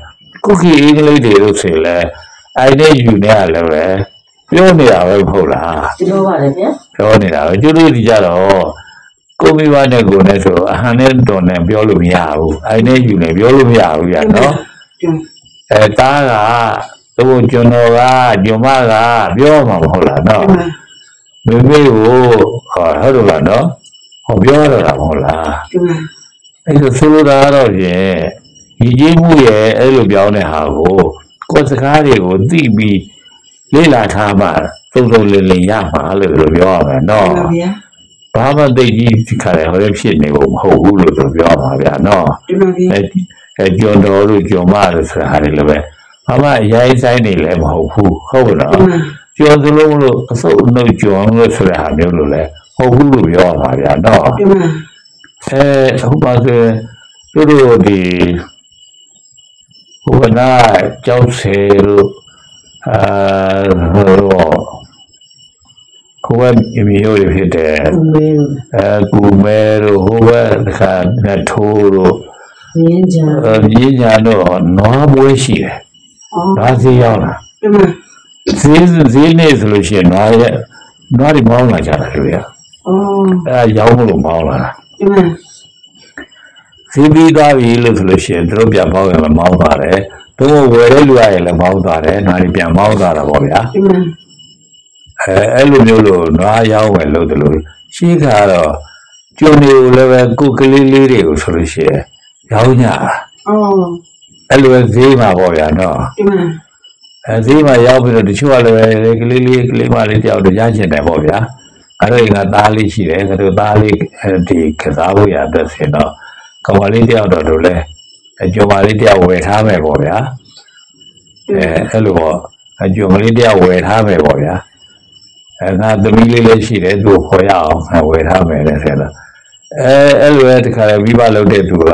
ခုခေတ်အင်္ဂလိပ်တွေလို့ဆိုရင်လည်းအိုင်နဲ့ယူနေရလည်းပဲ ပြောနေတာပဲမဟုတ်လားဒီလိုပါလေဗျာပြောနေတာပဲကျတို့ဒီကြတော့ကိုမိဘနဲ့ကိုနဲ့ဆိုအဟံနဲ့တော်နဲ့ပြောလို့မရဘူးအိုင်နဲ့ယူနဲ့ပြောလို့မရဘူးဗျာနော်ဒီမှာအဲတားကသူ့ကျွန်တော်ကညမကပြောမှာမဟုတ်လားနော်ဒီမှာမိမိကိုဟောဟုတ်တယ်လားနော်ဟောပြောရတာမဟုတ်လားဒီမှာအဲ့ဒါဆိုလိုတာတော့ဖြင့်ဒီကြီးမှုရဲ့အဲ့လိုပြောင်းတဲ့ဟာကိုကိုယ်စကားတွေကိုသိပြီး လေ့လာထားမှသုံးသုံးလင်းလင်းရမှာလို့ပြောရမယ်နော်ဒီမှာဗျာဘာမှသိကြီးဒီခါလေဟောရဖြစ်နေဖို့မဟုတ်ဘူးလို့ဆိုပြောမှာဗျာနော်ဒီမှာဗျာအဲအဲကျွန်တော်တို့ကျွန်မတို့ဆိုတာတွေလည်းပဲဘာမှရိုင်းဆိုင်နေလည်းမဟုတ်ဘူးဟုတ်ပါဒီတော့မှာကျော်စလုံးလို့အစုပ်အနှုတ်ကျော်လို့ဆိုတဲ့ဟာမျိုးလို့လည်းဟုတ်ဘူးလို့ပြောပါဗျာနော်ဒီမှာအဲဟုတ်ပါစေသူတို့ဒီဟိုကနာကြောက်စေလို့ အာဟိုတော့ကိုယ်ကမျိုးတွေဖြစ်တယ်ဦးမေးအဲကူမဲတို့ဟိုဘက်တစ်ခါငါထိုးတို့မြင်းချာအဲမြင်းညာတော့နွားပွဲရှိတယ်အော်နွားဈေးရောက်လာဒီမှာဈေးဈေးနေဆိုလို့ရှိရင်နွားရဲ့နွားတွေမောင်းလာကြတယ်လူရအော်အဲရောင်းမလို့မောင်းလာတာဒီမှာဈေးပြီးသွားပြီလို့ဆိုလို့ရှိရင်သူတို့ပြန်မောင်းရင်လည်းမောင်းသွားတယ် သူတို့ဝယ်တဲ့လူရရင်လည်းမောင်းသွားတယ်နွားတွေပြန်မောင်းသွားတာပေါ့ဗျာဒီမှာအဲအဲ့လိုမျိုးလို့နွားရောင်းဝယ်လို့တလို့ရှိခါတော့ကျုံတွေကိုလည်းပဲကိုယ်ကလေးလေးတွေကိုဆိုလို့ရှိရင်ရောင်းကြတာအော်အဲ့လိုပဲဈေးမှာပေါ့ဗျာနော်ဒီမှာအဲဈေးမှာရောက်ပြီးတော့တချို့ကလည်းပဲကလေးလေးကလေးမလေးတယောက်တော့ရချင်တယ်ပေါ့ဗျာအဲ့တော့ငါသားလေးရှိတယ်ဆိုတော့သားလေးအဲဒီကစားဖို့ရတဲ့ဆင်တော့ကောင်မလေးတယောက်တော့တို့လဲ အကျော်မလေးတယောက်ဝယ်ထားမယ်ပေါ့ဗျာအဲအဲ့လိုပေါ့အကျော်မလေးတယောက်ဝယ်ထားမယ်ပေါ့ဗျာအဲငါသမီးလေးလေးရှိတယ်သူ့ကိုခေါ်ရအောင်ငါဝယ်ထားမယ်တဲ့ဆင်တော့အဲအဲ့လိုပဲတခါလေမိဘလုပ်တဲ့သူက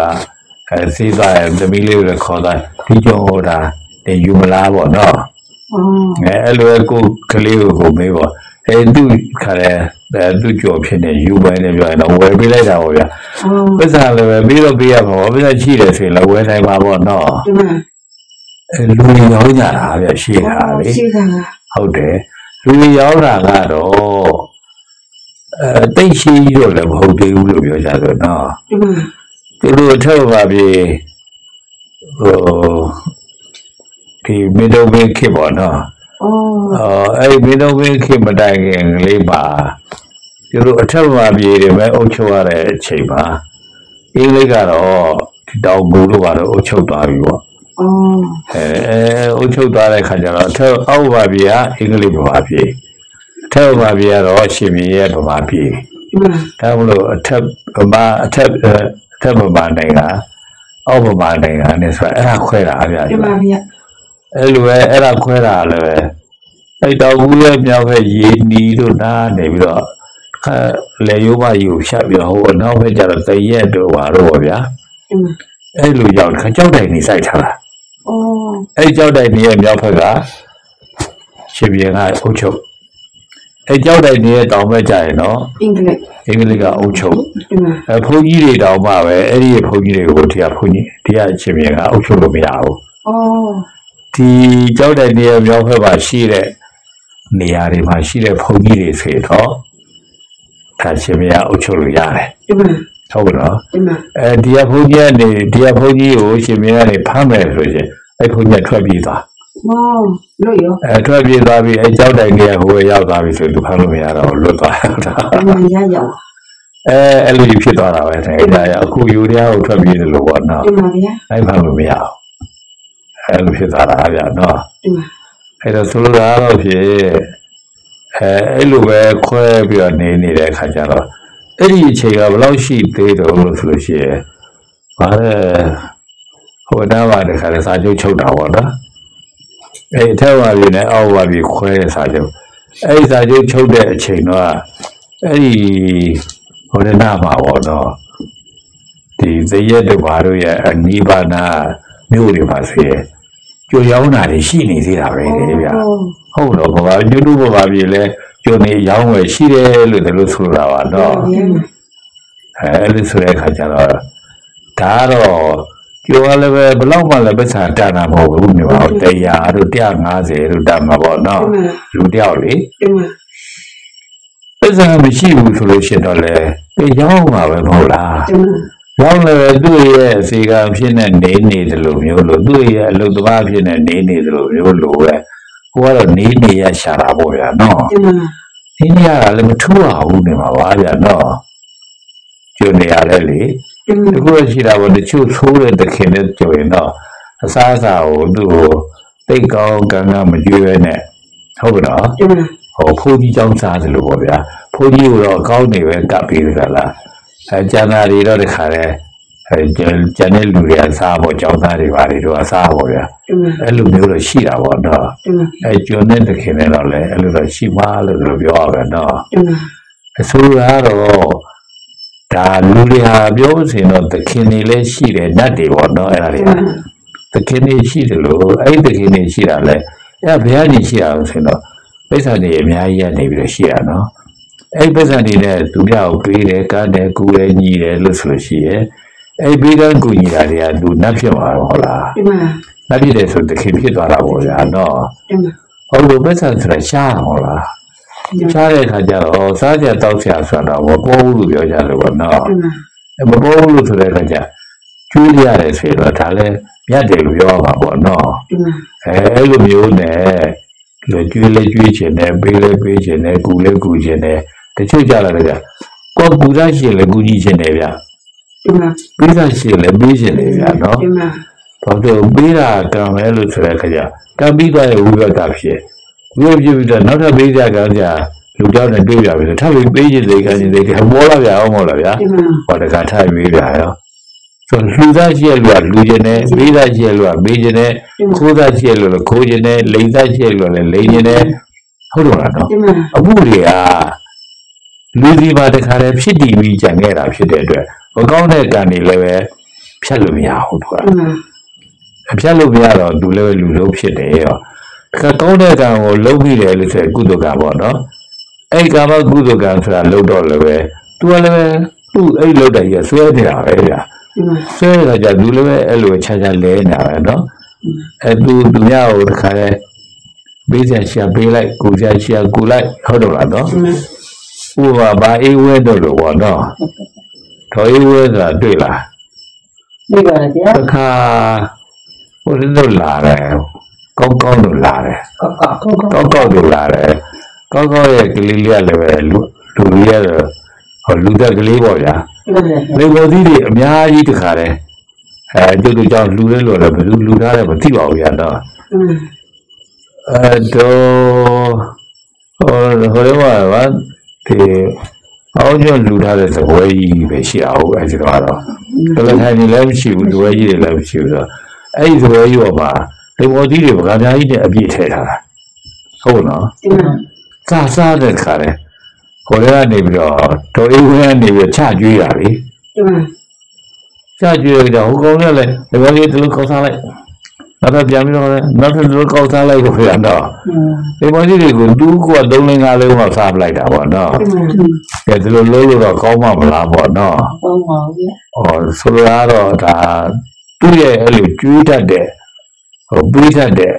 အဲစီးသွားတယ်သမီးလေးကိုလည်းခေါ်သွားဒီကျော်ဟိုတာတင်ယူမလားပေါ့နော်အော်အဲအဲ့လိုပဲကိုကလေးကိုကိုမေးပေါ့အဲသူခါလဲ အဲသူကြော်ဖြစ်နေယူပဲနေပြောရင်တော့ဝယ်ပေးလိုက်တာပေါ့ဗျာအော်ပစ္စလည်းပဲပြီးတော့ပေးရမှာပေါ့ပစ္စရှိတယ်ဆိုရင်လည်းဝယ်နိုင်ပါပေါ့နော်ဒီမှာအဲလူတွေရောင်းကြတာဗျာရှိတာလေရှိတာဟုတ်တယ်လူတွေရောင်းတာကတော့အဲတိတ်ရှိကြီးတော့လည်းမဟုတ်သေးဘူးလို့ပြောကြဆိုနော်ဒီမှာသူတို့အထက်ပါပြေဟိုဒီမင်းတို့ဘင်းခေပေါ့နော်အော်အော်အဲ့ဒီမင်းတို့ဘင်းခေမတိုင်ခင်ကလေးပါ သူတို့အထက်ပါပြေတွေပဲအုပ်ချုပ်ရတဲ့အချိန်မှာအင်္ဂလိပ်ကတော့ဒီတောင်ကူတို့ကတော့အုပ်ချုပ်သွားပြီပေါ့အော်အဲအဲအုပ်ချုပ်သွားတဲ့ခါကျတော့အထက်အောက်ပါပြေကအင်္ဂလိပ်ဗမာပြေအထက်ပါပြေကတော့ရှင်ပြေရဲ့ဗမာပြေဒီမှာဒါမလို့အထက်ဗမာအထက်အဲအထက်ဗမာနိုင်ငံအောက်ဗမာနိုင်ငံနဲ့ဆိုတော့အဲ့ဒါခွဲတာအများဒီကြီးမှာဗျာအဲ့လိုပဲအဲ့ဒါခွဲတာလည်းပဲအဲ့တော့ဘူးရဲ့မြောက်ဘက်ရေနီတို့နားနေပြီးတော့ခါ လေရိုးမကြီးကိုဖြတ်ပြီးတော့ဟိုအနောက်ဘက်ကျတော့တရက်တို့ပါတော့ဗောဗျာဒီမှာအဲ့လိုရောက်ခါကြောက်တိုင်နေစိုက်ထားတာအော်အဲ့ကြောက်တိုင်နေရဲ့မြောက်ဘက်ကရှင်ပြေကအုပ်ချုပ်အဲ့ကြောက်တိုင်နေရဲ့တောင်ဘက်ကျရင်တော့အင်္ဂလိပ်အင်္ဂလိပ်ကအုပ်ချုပ်ဒီမှာအဲဘုန်းကြီးတွေတောင်မှပဲအဲ့ဒီဘုန်းကြီးတွေကိုတရားဘုန်းကြီးတရားရှင်ပြေကအုပ်ချုပ်လို့မရဘူးအော်ဒီကြောက်တဲ့နေရာမြောက်ဘက်မှာရှိတဲ့နေရာတွေမှာရှိတဲ့ဘုန်းကြီးတွေဆိုတော့ ဒါရှင်မရအုပ်ချုပ်လို့ရတယ်ဒီမှာဟုတ်ကဲ့နော်ဒီမှာအဲဒီကဘုန်းကြီးကနေဒီကဘုန်းကြီးကိုရှင်မရကနေဖမ်းမယ်ဆိုရင်အဲ့ဘုန်းကြီးကထွက်ပြေးသွားမောလို့ရောအဲထွက်ပြေးသွားပြီးအဲကြောက်တဲ့နေရာဟိုရောက်သွားပြီဆိုသူဖမ်းလို့မရတော့လွတ်သွားတာဒီမှာရရောက်အဲအဲ့လိုကြီးဖြစ်သွားတာပဲတဲ့ဒါရအခုယူရီးယားကိုထွက်ပြေးတယ်လို့ပေါ့နော်ဒီမှာဗျာအဲ့ဖမ်းလို့မရအောင်အဲ့လိုဖြစ်သွားတာဗျာနော်ဒီမှာအဲ့တော့ဆိုလိုတာတော့ဖြစ် အဲအဲ့လိုပဲခွဲပြီးတော့နေနေတဲ့အခါကျတော့အဲ့ဒီအချိန်ကဘယ်လောက်ရှိသေးတော့လို့ဆိုလို့ရှိရင်ဘာလဲဟိုတားပါတခါလဲစာချုပ်ချုပ်တာပေါ့နော်အဲ့ဒီထက်ပါပြီနဲ့အောက်ပါပြီခွဲတဲ့စာချုပ်အဲ့ဒီစာချုပ်ချုပ်တဲ့အချိန်တော့အဲ့ဒီဟိုရနာမှာပေါ့နော်ဒီဇရက်တို့ဘာတို့ရဲ့အနိဗ္ဗာန်မြို့တွေမှာဆိုရင်ကြိုရောက်တာတွေရှိနေသေးတာပဲလေဗျာအော် ဟုတ်တော့ဘာညွတ်လို့ဘာပြီလဲကျုံနေရောင်းဝယ်ရှိတယ်လို့တလို့ဆိုတာပါတော့ဒီမှာအဲအဲ့လိုဆိုတဲ့အခါကျတော့ဒါကတော့ကျိုးကလည်းပဲဘလောက်မှလည်းပတ်စာတနာမဟုတ်ဘူးနေပါဘူးတရားတို့150တို့တတ်မှာပေါ့နော်လူတယောက်လေဒီမှာပတ်စာမရှိဘူးဆိုလို့ရှိရင်တော့လေအေးရောင်းမှာပဲမဟုတ်လားဒီမှာရောင်းလည်းပဲသူ့ရဲ့အစီကံဖြစ်နေနေနေတယ်လို့မျိုးလို့သူ့ရဲ့အလုပ်သမားဖြစ်နေနေနေတယ်လို့မျိုးလို့ပဲ ကိုကတော့နေနေရရှာတာပေါ့ဗျာနော်ဒီမှာဒီနေရာကလည်းမထူးပါဘူးနေမှာပါဗျာနော်ကျုံနေရလဲလေဒီမှာတခုတော့ရှိတာပေါ့တချို့သိုးတဲ့တခင်နဲ့ကြုံရင်တော့အစားအစာကိုသူ့ကိုတိတ်ကောင်းကံကမကြွေးပဲနဲ့ဟုတ်ကဲ့နော်ဒီမှာဟိုဖိုးကြီးចောင်းစားသလိုပေါ့ဗျာဖိုးကြီးကိုတော့အကောင်းနေပဲကပ်ပြီးကြလားအဲကျန်တာတွေတော့တခါလဲ အဲကျန်ကျန်တဲ့လူတွေအစားပေါ့ចောင်းသားတွေပါတွေတော့အစားပေါ့ဗျာဒီမှာအဲ့လိုမျိုးတော့ရှိတာပေါ့နော်ဒီမှာအဲကျွန်းတဲ့တခင်နဲ့တော့လဲအဲ့လိုတော့ရှိပါလို့သူတို့ပြောရမယ်နော်ဒီမှာအဆိုးကတော့ဒါလူတွေဟာပြောစင်တော့သခင်တွေလည်းရှိတယ်နတ်တွေပေါ့နော်အဲ့ဒါတွေကသခင်နေရှိတယ်လို့အဲ့ဒီသခင်နေရှိတာလဲအဲ့ဘယ်ကနေရှိရအောင်ဆိုတော့ပိဿာနေအများကြီးကနေပြီးတော့ရှိရနော်အဲ့ပိဿာနေနဲ့သူများကိုပေးတယ်ကမ်းတယ်ကူတယ်ညီတယ်လို့ဆိုလို့ရှိရဲ့ အဲ့ပေးကမ်းကူညီတာတွေကသူနတ်ဖြစ်မှာဟုတ်လားဒီမှာနတ်ဖြစ်တယ်ဆိုသခင်ဖြစ်သွားတာပေါ့ဗျာနော်ဒီမှာဟုတ်လို့ပိဿာဆိုတာရှားဟုတ်လားရှားတဲ့အခါကျတော့စားကြတောက်ကြဆိုတော့မပေါ်ဘူးလို့ပြောကြတယ်ပေါ့နော်ဒီမှာအဲမပေါ်ဘူးလို့ဆိုတဲ့အခါကျကျွေးရတယ်ဆိုတော့ဒါလည်းမြတ်တယ်လို့ပြောရမှာပေါ့နော်ဒီမှာအဲအဲ့လိုမျိုးနဲ့လေကျွေးလေကျွေးခြင်းနဲ့ပေးလေပေးခြင်းနဲ့ကူလေကူခြင်းနဲ့တချို့ကြလာတယ်ကကိုယ်ကူရရှိလေကူကြီးခြင်းနဲ့ဗျဒီမှာ ပေးရရှိလေပေးခြင်းနဲ့ဗျနော်ဒီမှာဘာလို့ပေးတာကံပဲလို့ဆိုတဲ့အခါကျကံပြီးသွားရဲ့ဝိပဿနာဖြစ်ဝိပဿနာဖြစ်ပြီးတော့နောက်ထပ်ပေးကြကံကြလူကြောင့်နဲ့တွေ့ကြပြီဆိုထပ်ပြီးပေးခြင်းတွေကံခြင်းတွေကပေါ်လာဗျအောင်မဟုတ်လားဗျာဒီမှာဟောတကထားပြီးပြရောဆိုလှူသားရှိရလူကလူကျင်တယ်ပေးသားရှိရလူကပေးကျင်တယ်ခိုးသားရှိရလူကခိုးကျင်တယ်လိန်သားရှိရလူကလည်းလိန်ကျင်တယ်ဟုတ်တော့လားနော်ဒီမှာအမှုတွေကလူစီမှာတခါတည်းဖြစ်တည်ပြီးကြံခဲ့တာဖြစ်တဲ့အတွက် မကောင်းတဲ့ကံတွေလည်းပဲဖြတ်လို့မရဘူးသူကအဖြတ်လို့မရတော့သူလည်းပဲလူလုံးဖြစ်တယ်ရောတခါကောင်းတဲ့ကံကိုလုံးပြီးတယ်လို့ဆိုကုသကံပေါ့နော်အဲ့ကံကကုသကံဆိုတာလုံးတော့လည်းပဲသူကလည်းပဲသူ့အဲ့လုံးတဲ့ကြီးဆွဲနေတာပဲဗျာဆွဲနေတာကြသူလည်းပဲအဲ့လိုခြားခြားလဲနေတာပဲနော်အဲ့သူသူများကိုတခါလဲပေးစရာရှာပေးလိုက်ကိုစရာရှာကိုလိုက်ဟုတ်တော့လားနော်ဥပမာဘာအေးဝဲတော့လို့ပေါ့နော် တော်ရေးဝဲဆိုတာတွေ့လားတွေ့ပါဗျာတခါဟိုရင်းတို့လာတယ်ကောက်ကောက်တို့လာတယ်ကောက်ကောက်ကောက်တို့လာတယ်ကောက်ကောက်ရဲ့ကလေးလေးကလည်းပဲလူလူကြီးရဲ့ဟိုလူသက်ကလေးပေါ့ဗျာလေဘောသီးတွေအများကြီးတခါတယ်အဲကျုပ်တို့ကြောင့်လူလဲလို့လည်းဘယ်သူလူထားလဲမသိပါဘူးဗျာတော့အဲတော့ဟိုဟိုတော့ဗာဒီ အောင်ကျလူထားတဲ့သပွဲကြီးပဲရှိအောင်အဲဒီတော့တော့တလထိုင်နေလည်းမရှိဘူးသပွဲကြီးတွေလည်းမရှိဘူးဆိုတော့အဲ့ဒီသပွဲကြီးပေါ်မှာလေပေါ်သီးတွေဗကားများကြီးနဲ့အပြည့်ထည့်ထားတာဟုတ်နော်ဒီမှာစားစားတဲ့ခါလဲဟိုထဲကနေပြီးတော့တော်အေးဝင်းကနေပြီးတော့ချကျွေးတာလေဒီမှာချကျွေးရတော့ဟိုကောင်ကလည်းဒီဘက်လေးတလူကောက်စားလိုက် နောက်တော့ပြန်ပြီးတော့လည်းနောက်ထပ်တလူကောက်စားလိုက်ကိုပြန်တော့ဒီပေါ်ကြီးတွေကိုတူးက3 5 5လုံးလောက်စားပလိုက်တာပေါ့နော်ဒီမှာကဲဒီလိုလုံးလို့တော့ကောင်းမှမလားပေါ့နော်ကောင်းပါဗျာဟောဆိုလိုတာတော့ဒါသူ့ရဲ့အဲ့လိုကျွေးတတ်တဲ့ဟိုပေးတတ်တဲ့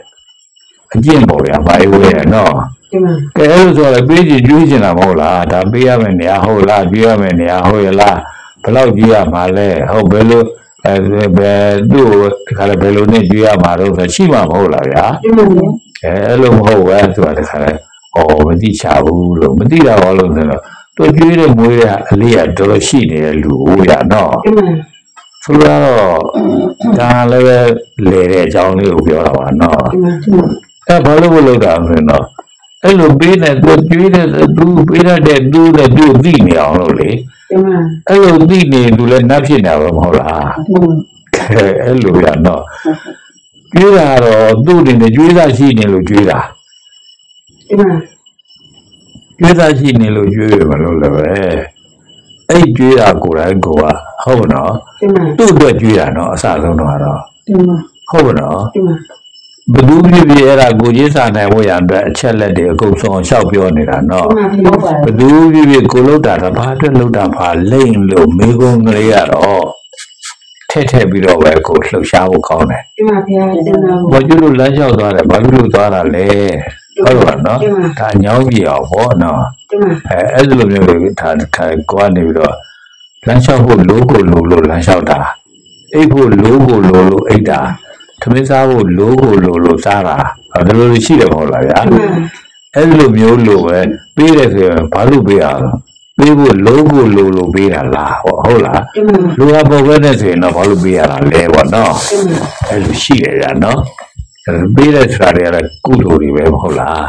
အကျင့်ပေါ့ဗျာဘာလို့လဲနော်ဒီမှာကဲအဲ့လိုဆိုတော့ပေးချင်ကျွေးချင်တာမဟုတ်လားဒါပေးရမယ်နေရာဟုတ်လားကျွေးရမယ်နေရာဟုတ်ရလားဘယ်လောက်ကျွေးရမှာလဲဟုတ်ဘယ်လို အဲဘယ်သူ့ကိုဒီခါလဲဘယ်လိုနဲ့ကျွေးရမှာတော့ဆိုရှိမှာမဟုတ်လားဗျာဒီမှာအဲအဲ့လိုမဟုတ်ပဲသူကဒီခါလဲဟောမသိချဘူးလို့မသိတာဘာလို့လဲဆိုတော့သူကျွေးတဲ့မွေးတဲ့အလေးကတော်တော်ရှိနေတဲ့လူဟိုရနော်ဒီမှာဆိုတော့ဒါလည်းပဲလေတဲ့အကြောင်းလေးကိုပြောတာပါနော်ဒီမှာအဲဘာလို့မလုပ်တာလဲနော် အဲ့လိုပေးတဲ့သူကျွေးတဲ့သူပေးရတဲ့သူနဲ့သူ့သိနေအောင်လို့လေဒီမှာအဲ့လိုသိနေသူလည်းနတ်ဖြစ်နေတာပဲမဟုတ်လားခဲအဲ့လိုရနော်ကျွေးတာတော့သူ့အနေနဲ့ကျွေးတာရှိနေလို့ကျွေးတာဒီမှာကျွေးတာရှိနေလို့ကျွေးရမလို့လည်းပဲအဲ့ကျွေးတာကိုယ်တိုင်ကိုကဟုတ်နော်ဒီမှာသူ့အတွက်ကျွေးတာနော်အစဆုံးတော့တော့ဒီမှာဟုတ်နော်ဒီမှာ ဘယ်သူဖြစ်ဖြစ်အဲ့ဒါကိုကြီးစာနိုင်ဖို့ရအတွက်အချက်လက်တွေအကုန်ဆုံးရှောက်ပြောနေတာနော်ဒီမှာဟုတ်ပါဘယ်သူဖြစ်ဖြစ်ကိုလုတ်တာတော့ဘာအတွက်လုတ်တာဘာလိမ့်လို့မိကုံးကလေးရတော့ထက်ထက်ပြီးတော့ပဲကိုလှုပ်ရှားဖို့ကောင်းတယ်ဒီမှာဖျားတင်တာ။ဘာကျွလို့လမ်းလျှောက်သွားတယ်ဘာလို့လို့သွားတာလဲ။ဟုတ်ပါနော်ဒီမှာ။ဒါညောင်းပြအောင်ပေါ့နော်ဒီမှာ။အဲအဲ့ဒီလိုမျိုးတွေဒါထိုင်ကိုကနေပြီးတော့လမ်းလျှောက်ဖို့လိုးကိုလိုးလို့လမ်းလျှောက်တာ။အိတ်ဖို့လိုးကိုလိုးလို့အိတ်တာ။ သမင်းစားဖို့လိုးကိုလိုးလို့စားတာ။ဒါလိုလိုရှိတယ်မဟုတ်လားဗျာဒီမှာ။အဲ့ဒီလိုမျိုးလို့ပဲပေးတယ်ဆိုရင်ဘာလို့ပေးရအောင်။ပေးဖို့လိုးကိုလိုးလို့ပေးတာလား။ဟုတ်ဟုတ်လားဒီမှာ။လူဟာပေါ်ပဲနဲ့ဆိုရင်တော့ဘာလို့ပေးရတာလဲပေါ့နော်။ဒီမှာအဲ့လိုရှိတယ်ဗျာနော်အဲ့ဒါပေးတဲ့ဆိုတာတွေကလည်းကုသိုလ်တွေပဲမဟုတ်လား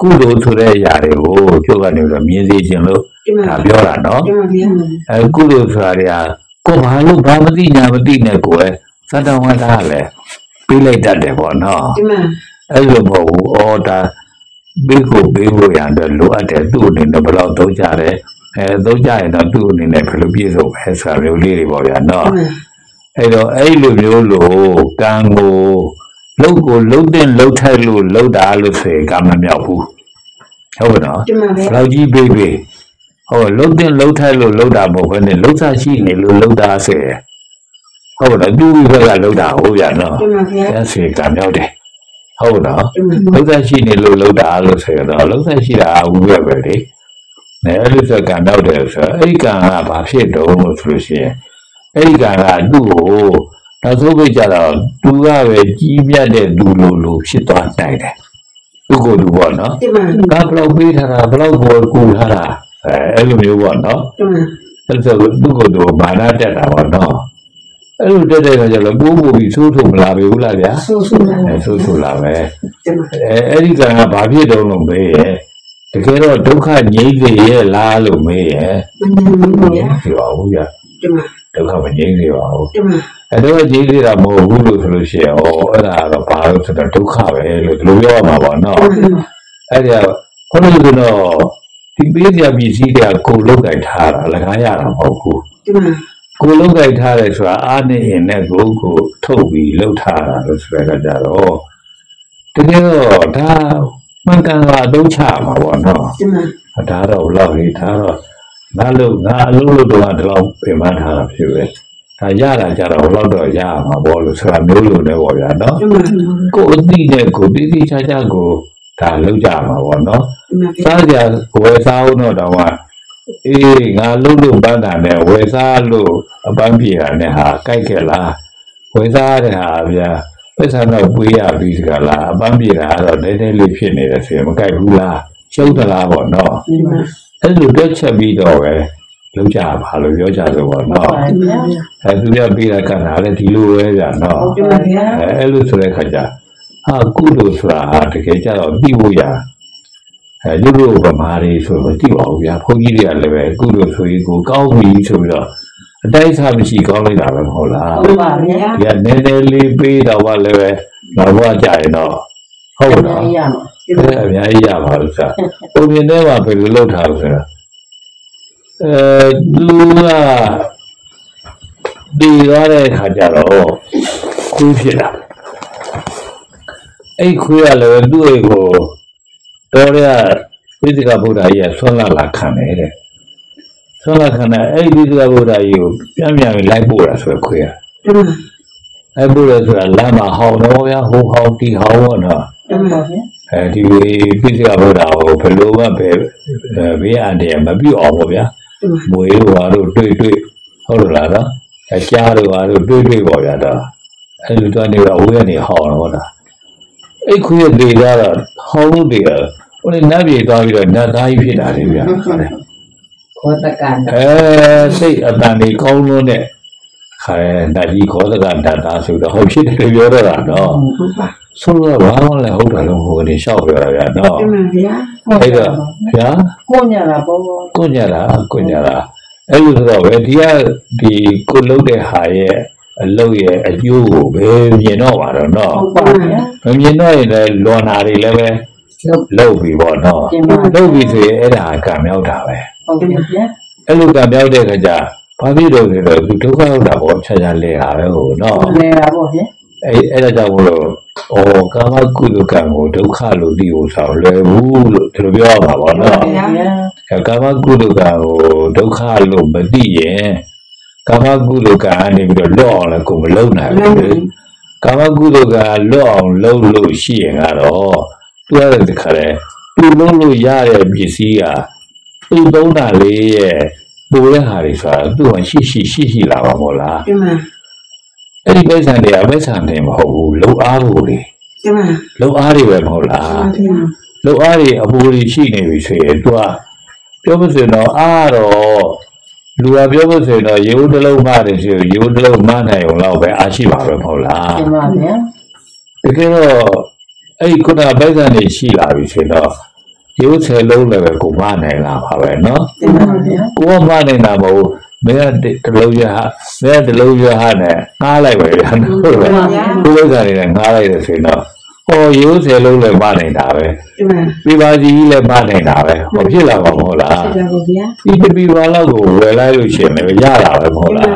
ကုသိုလ်ဆိုတဲ့အရာတွေကိုကျုပ်ကနေပြီးတော့မြင်စေခြင်းလို့ဒီမှာဒါပြောတာနော်ဒီမှာဖျားအဲကုသိုလ်ဆိုတာတွေကကိုယ်ဘာလို့ဘာမသိညာမသိနဲ့ကိုယ်သတ္တဝါသားလည်း ပေးလိုက်တတ်တယ်ပေါ့နော်ဒီမှာအဲ့လိုမဟုတ်ဘူးအော်ဒါပေးကိုပေးဖို့ရတဲ့လိုအပ်တယ်သူ့အနေနဲ့ဘယ်တော့သုံးကြတယ်အဲသုံးကြရင်တော့သူ့အနေနဲ့ဘယ်လိုပြည့်စုံလဲဆိုတာမျိုးလေးတွေပေါ့ဗျာနော်ဒီမှာအဲ့တော့အဲ့လိုမျိုးလို့ကံကိုလုတ်ကိုလုတ်တဲ့လုတ်ထိုက်လို့လုတ်တာလို့ဆိုရင်ကံမမြောက်ဘူးဟုတ်ကဲ့နော်ဒီမှာဘယ်လောက်ကြီးပေးပေးဟောလုတ်တဲ့လုတ်ထိုက်လို့လုတ်တာမဟုတ်ဘဲနဲ့လုတ်စားရှိနေလို့လုတ်တာဆိုရင် ဟုတ်ကဲ့နော်သူ့ဘက်ကလုတ်တာဟုတ်ဗျာနော်ဒီမှာဗျာအဲ့ဆိုရင်ကံမြောက်တယ်ဟုတ်နော်ဒီမှာလုံးသက်ရှိနေလို့လုံးတာလို့ဆိုရတော့လုံးသက်ရှိတာဝူရပဲလေ။နဲအဲ့လိုဆိုကံတော့တယ်ဆိုတော့အဲ့ဒီကံကဘာဖြစ်တုံးလို့ဆိုလို့ရှိရင်အဲ့ဒီကံကသူ့ကိုနောက်ဆုံးပြကြတော့သူကပဲကြီးမြတ်တဲ့သူလိုလိုဖြစ်သွားနိုင်တယ်။သူ့ကိုယ်သူပေါ့နော်ဒီမှာ။ဒါဘလောက်ပေးထားတာဘလောက်ကိုကူထားတာအဲအဲ့လိုမျိုးပေါ့နော်ဒီမှာ။အဲ့ဆိုသူ့ကိုယ်သူမာနတက်တာပေါ့နော်။ အဲ့လိုတက်တဲ့အခါကျတော့ပိုးပိုးပြီးသိုးထုံမလာဘူးလားဗျာဆူဆူလာ။အဲသိုးထုံလာပဲဒီမှာအဲအဲ့ဒီကံကဘာဖြစ်တုံးလို့မေးရဲ့တကယ်တော့ဒုက္ခငြိမ့်စေရဲ့လားလို့မေးရဲ့မင်းမင်းဗျာဒီပါဘူးဗျာဒီမှာဒုက္ခမငြိမ့်စေပါဘူးဒီမှာအဲတော့ငြိမ့်စေတာမဟုတ်ဘူးလို့ဆိုလို့ရှိရင်ဩအဲ့ဒါကတော့ဘာလို့ဆိုတော့ဒုက္ခပဲလို့ဒီလိုပြောရမှာပေါ့နော်အဲ့ဒါခေါင်းလို့ဆိုတော့ဒီပေးစရာပစ္စည်းတွေကကိုယ်လုတ်ကြိုက်ထားတာလကားရတာမဟုတ်ဘူးဒီမှာ ကိုယ်လုတ်ကြိုက်ထားတယ်ဆိုတာအားနဲ့ရင်နဲ့ကိုယ်ကိုထုတ်ပြီးလုတ်ထားတာလို့ဆိုရကြတော့တကယ်တော့ဒါမှန်ကန်တာအသုံးချမှာပေါ့နော်ဒီမှာဒါတော့ဘလောက်လေးဒါတော့ငါလို့ငါအလုပ်လို့တော့ဒီလောက်ပြင်ပန်းထားတာဖြစ်ပဲဒါရတာကြတော့ဘလောက်တော့ရမှာပေါ့လို့ဆိုတာမျိုးလိုနဲ့ပေါ့ဗျာနော်ဒီမှာကိုယ်အသိနဲ့ကိုယ်တိတိကျကျကိုဒါလောက်ကြမှာပေါ့နော်ဒီမှာဗျာစားကြဝယ်စားအောင်တော့တော့ အေးငါလုပ်လို့ပန်းတာနဲ့ဝယ်စားလို့အပန်းပြေတာနဲ့ဟာကြိုက်ခဲ့လားဝယ်စားတဲ့ဟာဗျာပစ္စံတော့ပွေးရပြီးစကလားအပန်းပြေတာကတော့တဲတဲလေးဖြစ်နေတယ်ဆိုရင်မကြိုက်ဘူးလားရှုပ်သလားပေါ့နော်ဒီမှာအဲ့လိုတွက်ချက်ပြီးတော့ပဲလုံးကြပါလို့ပြောကြဆိုပေါ့နော်ပါဗျာအဲသူကပြီးတာကတာလည်းဒီလိုပဲဗျာနော်ဒီမှာဗျာအဲအဲ့လိုဆိုတဲ့ခါကျဟာကုသိုလ်ဆိုတာဟာတကယ်ကြတော့ပြီးဖို့ရ အဲလူတို့ဗမာတွေဆိုတော့သိပါဘူးဗျာဘုန်းကြီးတွေကလည်းပဲကုသိုလ်ဆိုရင်ကိုကောင်းပြီဆိုပြီးတော့အတိုက်စားမရှိကောင်းလိုက်တာပဲမဟုတ်လားဟုတ်ပါဗျာဒီကနည်းနည်းလေးပေးတော့မှလည်းပဲတော့ဘွားကြရင်တော့ဟုတ်တော့ရမှာအဲအများကြီးရပါလို့ဆိုတာပုံမြင်ထဲမှာဘယ်လိုလုပ်ထားလို့ဆိုတာအဲသူကဒီရတဲ့ခါကျတော့ခွေးဖြစ်လာအဲ့ခွေးကလည်းသူ့အိမ်ကို တော်ရဝိသကဗုဒ္ဓကြီးကဆွမ်းလာလာခံတယ်တဲ့ဆွမ်းလာခံတဲ့အဲ့ဒီဝိသကဗုဒ္ဓကြီးကိုပြန်ပြန်လိုက်ပို့တာဆိုခွေးကဒီမှာလိုက်ပို့တယ်ဆိုတာလမ်းမှာဟောင်းတော့ရဟိုဟောင်းတီဟောင်းတော့နော်ဟုတ်ပါဗျာအဲဒီပိစိကဗုဒ္ဓကိုဘယ်လိုမှပဲအဲဘေးအန္တရာယ်မပြုတ်အောင်ပေါ့ဗျာဒီမှာမွေးတို့ဟာတို့တွေ့တွေ့ဟုတ်လို့လားနော်အကြားတို့ဟာတို့တွေ့တွေ့ပေါ့ဗျာတော့အဲလိုတော့နေတော့ဝေးကနေဟောင်းတော့တာအဲ့ခွေးတွေကတော့ဟောင်းလို့တွေ ဟိုလေနတ်ပြည်သွားပြီးတော့နတ်သားကြီးဖြစ်တာလေဗျာဟုတ်တယ်ခေါ်တကန်အဲစိတ်အတန်ကြီးကောင်းလို့နဲ့ခါရဲနတ်ကြီးခေါ်တဲ့ကဓာတ်သားဆိုတော့ဟုတ်ဖြစ်တယ်ပြောတော့တာနော်ဟုတ်ပါဆိုတော့ဘာမှလည်းဟုတ်တယ်လို့ဟိုကနေရှောက်ပြောတာဗျာနော်ဒီမှာဗျာအဲ့တော့ဗျာကိုညတာပေါ့ကိုညတာကိုညတာအဲ့လိုဆိုတော့ပဲဒီကဒီကိုလုတ်တဲ့ဟာရဲ့အလုတ်ရဲ့အကျိုးကိုပဲမြင်တော့ပါတော့နော်ဟုတ်ပါဗျာမမြင်တော့ရင်လည်းလွန်နာတွေလည်းပဲဟုတ် လုတ်ပြီပေါ့နော်ကျင်ပါလုတ်ပြီဆိုရင်အဲ့ဒါကံမြောက်တာပဲဟုတ်ကဲ့ဗျာအဲ့လိုကံမြောက်တဲ့ခါကျဘာဖြစ်လို့လဲဆိုတော့သူဒုက္ခရောက်တာပေါ့ခြားခြားလဲတာပဲဟိုနော်လဲတာပေါ့ဗျာအဲ့အဲ့ဒါကြောင့်မလို့ဩကာမကုသကံကိုဒုက္ခလို့ဒီဥစ္စာကိုလွယ်ဘူးလို့ဒီလိုပြောရမှာပေါ့နော်ဗျာအဲကာမကုသကံကိုဒုက္ခလို့မသိရင်ကာမကုသကံကနေပြီးတော့လွတ်အောင်လည်းကိုယ်မလုပ်နိုင်လုံးဘူးလေကာမကုသကံလွတ်အောင်လုပ်လို့ရှိရင်ကတော့ သူရတဲ့ခါလဲသူလုံးလို့ရတဲ့ပစ္စည်းကသူသုံးတာလေးရဲ့ပိုတဲ့ဟာတွေဆိုတာသူ့ဟရှိရှိရှိရှိလာပါမို့လားဒီမှာအဲ့ဒီပိဿံတွေကပိဿံတွေမဟုတ်ဘူးလုံအားဖို့လေဒီမှာလုံအားတွေပဲမဟုတ်လားဒီမှာလုံအားတွေအပူတွေရှိနေပြီဆိုရင်သူကပြောမစင်တော့အားတော့လူကပြောမစင်တော့ရေဦးတစ်လုံးမှတယ်ဆိုရေဦးတစ်လုံးမှနိုင်အောင်တော့ပဲအားရှိပါပဲမဟုတ်လားကျင်ပါဗျာတကယ်တော့ အဲ့ဒီခုနပိုက်ဆံတွေရှိလာပြီဆိုတော့ရိုးဆယ်လုံးလည်းပဲကိုမနိုင်လာပါပဲနော်ကိုမနိုင်တာမဟုတ်မင်းကတလုံးရဟမင်းကတလုံးရဟနဲ့ငားလိုက်ပဲဗျာဟုတ်လားကိုလိက္ခာတွေနဲ့ငားလိုက်တယ်ဆိုရင်တော့ဟောရိုးဆယ်လုံးလည်းမနိုင်တာပဲပြပါကြီးလည်းမနိုင်တာပဲဟောဖြစ်လာပါမဟုတ်လားဖြစ်ပါဗျာဒီပြပါလောက်ကိုဝယ်လိုက်လို့ရှိရင်လည်းရတာပဲမဟုတ်လား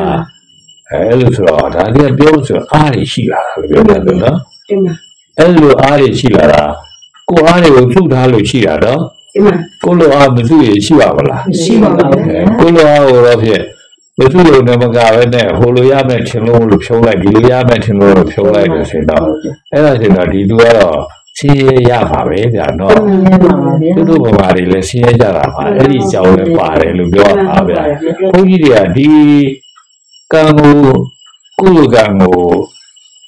အဲလို့ဆိုတော့ဒါတည်းပြောဆိုအားရရှိလာတယ်ပြောတယ်နော်တင်ပါ အဲလိုအားတွေရှိလာတာကိုအားတွေကိုစုထားလို့ရှိတာတော့တင်ပါကိုလိုအားမစုရရှိပါမလားရှိပါပါဗျာကိုလိုအားကိုတော့ဖြင့်မစုလို့လည်းမကပဲနဲ့ဟိုလိုရမယ်ထင်လို့လို့ဖြုံးလိုက်ဒီလိုရမယ်ထင်လို့လို့ဖြုံးလိုက်လို့ဆိုတော့အဲ့ဒါဆိုတော့ဒီလူကတော့ဆင်းရဲရပါပဲဗျာနော်မြင်ပါပါဗျာသူတို့ဘဝတွေလည်းဆင်းရဲကြတာပါအဲ့ဒီအကြောင်းလည်းပါတယ်လို့ပြောတာဗျာဘုန်းကြီးတွေကဒီကံကိုကုသကံကို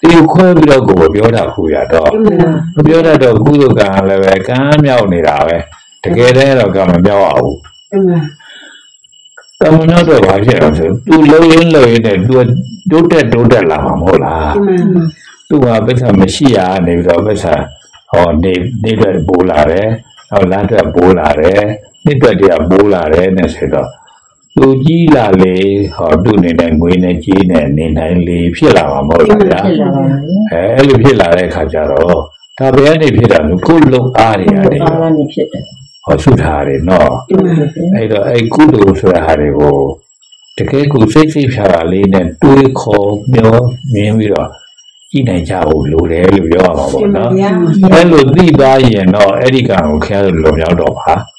ဒီခွဲပြီးတော့ကိုပြောတာခုရတော့တင်ပါမပြောတတ်တော့ကုသကံလည်းပဲကံမြောက်နေတာပဲတကယ်တည်းတော့ကံမမြောက်အောင်တင်ပါကံမမြောက်တော့ဘာဖြစ်လဲဆိုသူလုံးရင်းလုံးရင်းနဲ့သူတိုးတက်တိုးတက်လာမှာမဟုတ်လားတင်ပါသူကပစ္စမရှိရနေပြီးတော့ပစ္စဟောနေနေတဲ့ပိုးလာတယ်ဟောလမ်းအတွက်ပိုးလာတယ်နှစ်အတွက်တည်းပိုးလာတယ်နဲ့ဆိုတော့ သူကြီးလာလေဟောသူ့အနေနဲ့ငွေနဲ့ကြီးနဲ့နေနိုင်လေဖြစ်လာမှာမဟုတ်လားဗျာဖြစ်လာပါဗျာအဲအဲ့လိုဖြစ်လာတဲ့အခါကျတော့ဒါဘယ်ကနေဖြစ်တာလဲကိုယ်လုံးအားတွေရတယ်အားလည်းဖြစ်တယ်ဟောဆုထားတယ်နော်တင်ပါအဲ့တော့အဲ့ကုသိုလ်ဆိုတဲ့ဟာတွေကိုတကယ်ကိုစိတ်စိတ်ဖြာတာလေးနဲ့တွေးခေါ်မျောမြင်ပြီးတော့ကြည့်နိုင်ကြဖို့လိုတယ်လို့ပြောရမှာတပေါ့င်ပါနော်ဗျာအဲ့လိုသိသွားရင်တော့အဲ့ဒီကံကိုခင်ဗျားတို့လွန်မြောက်တော့ပါတင်ပါ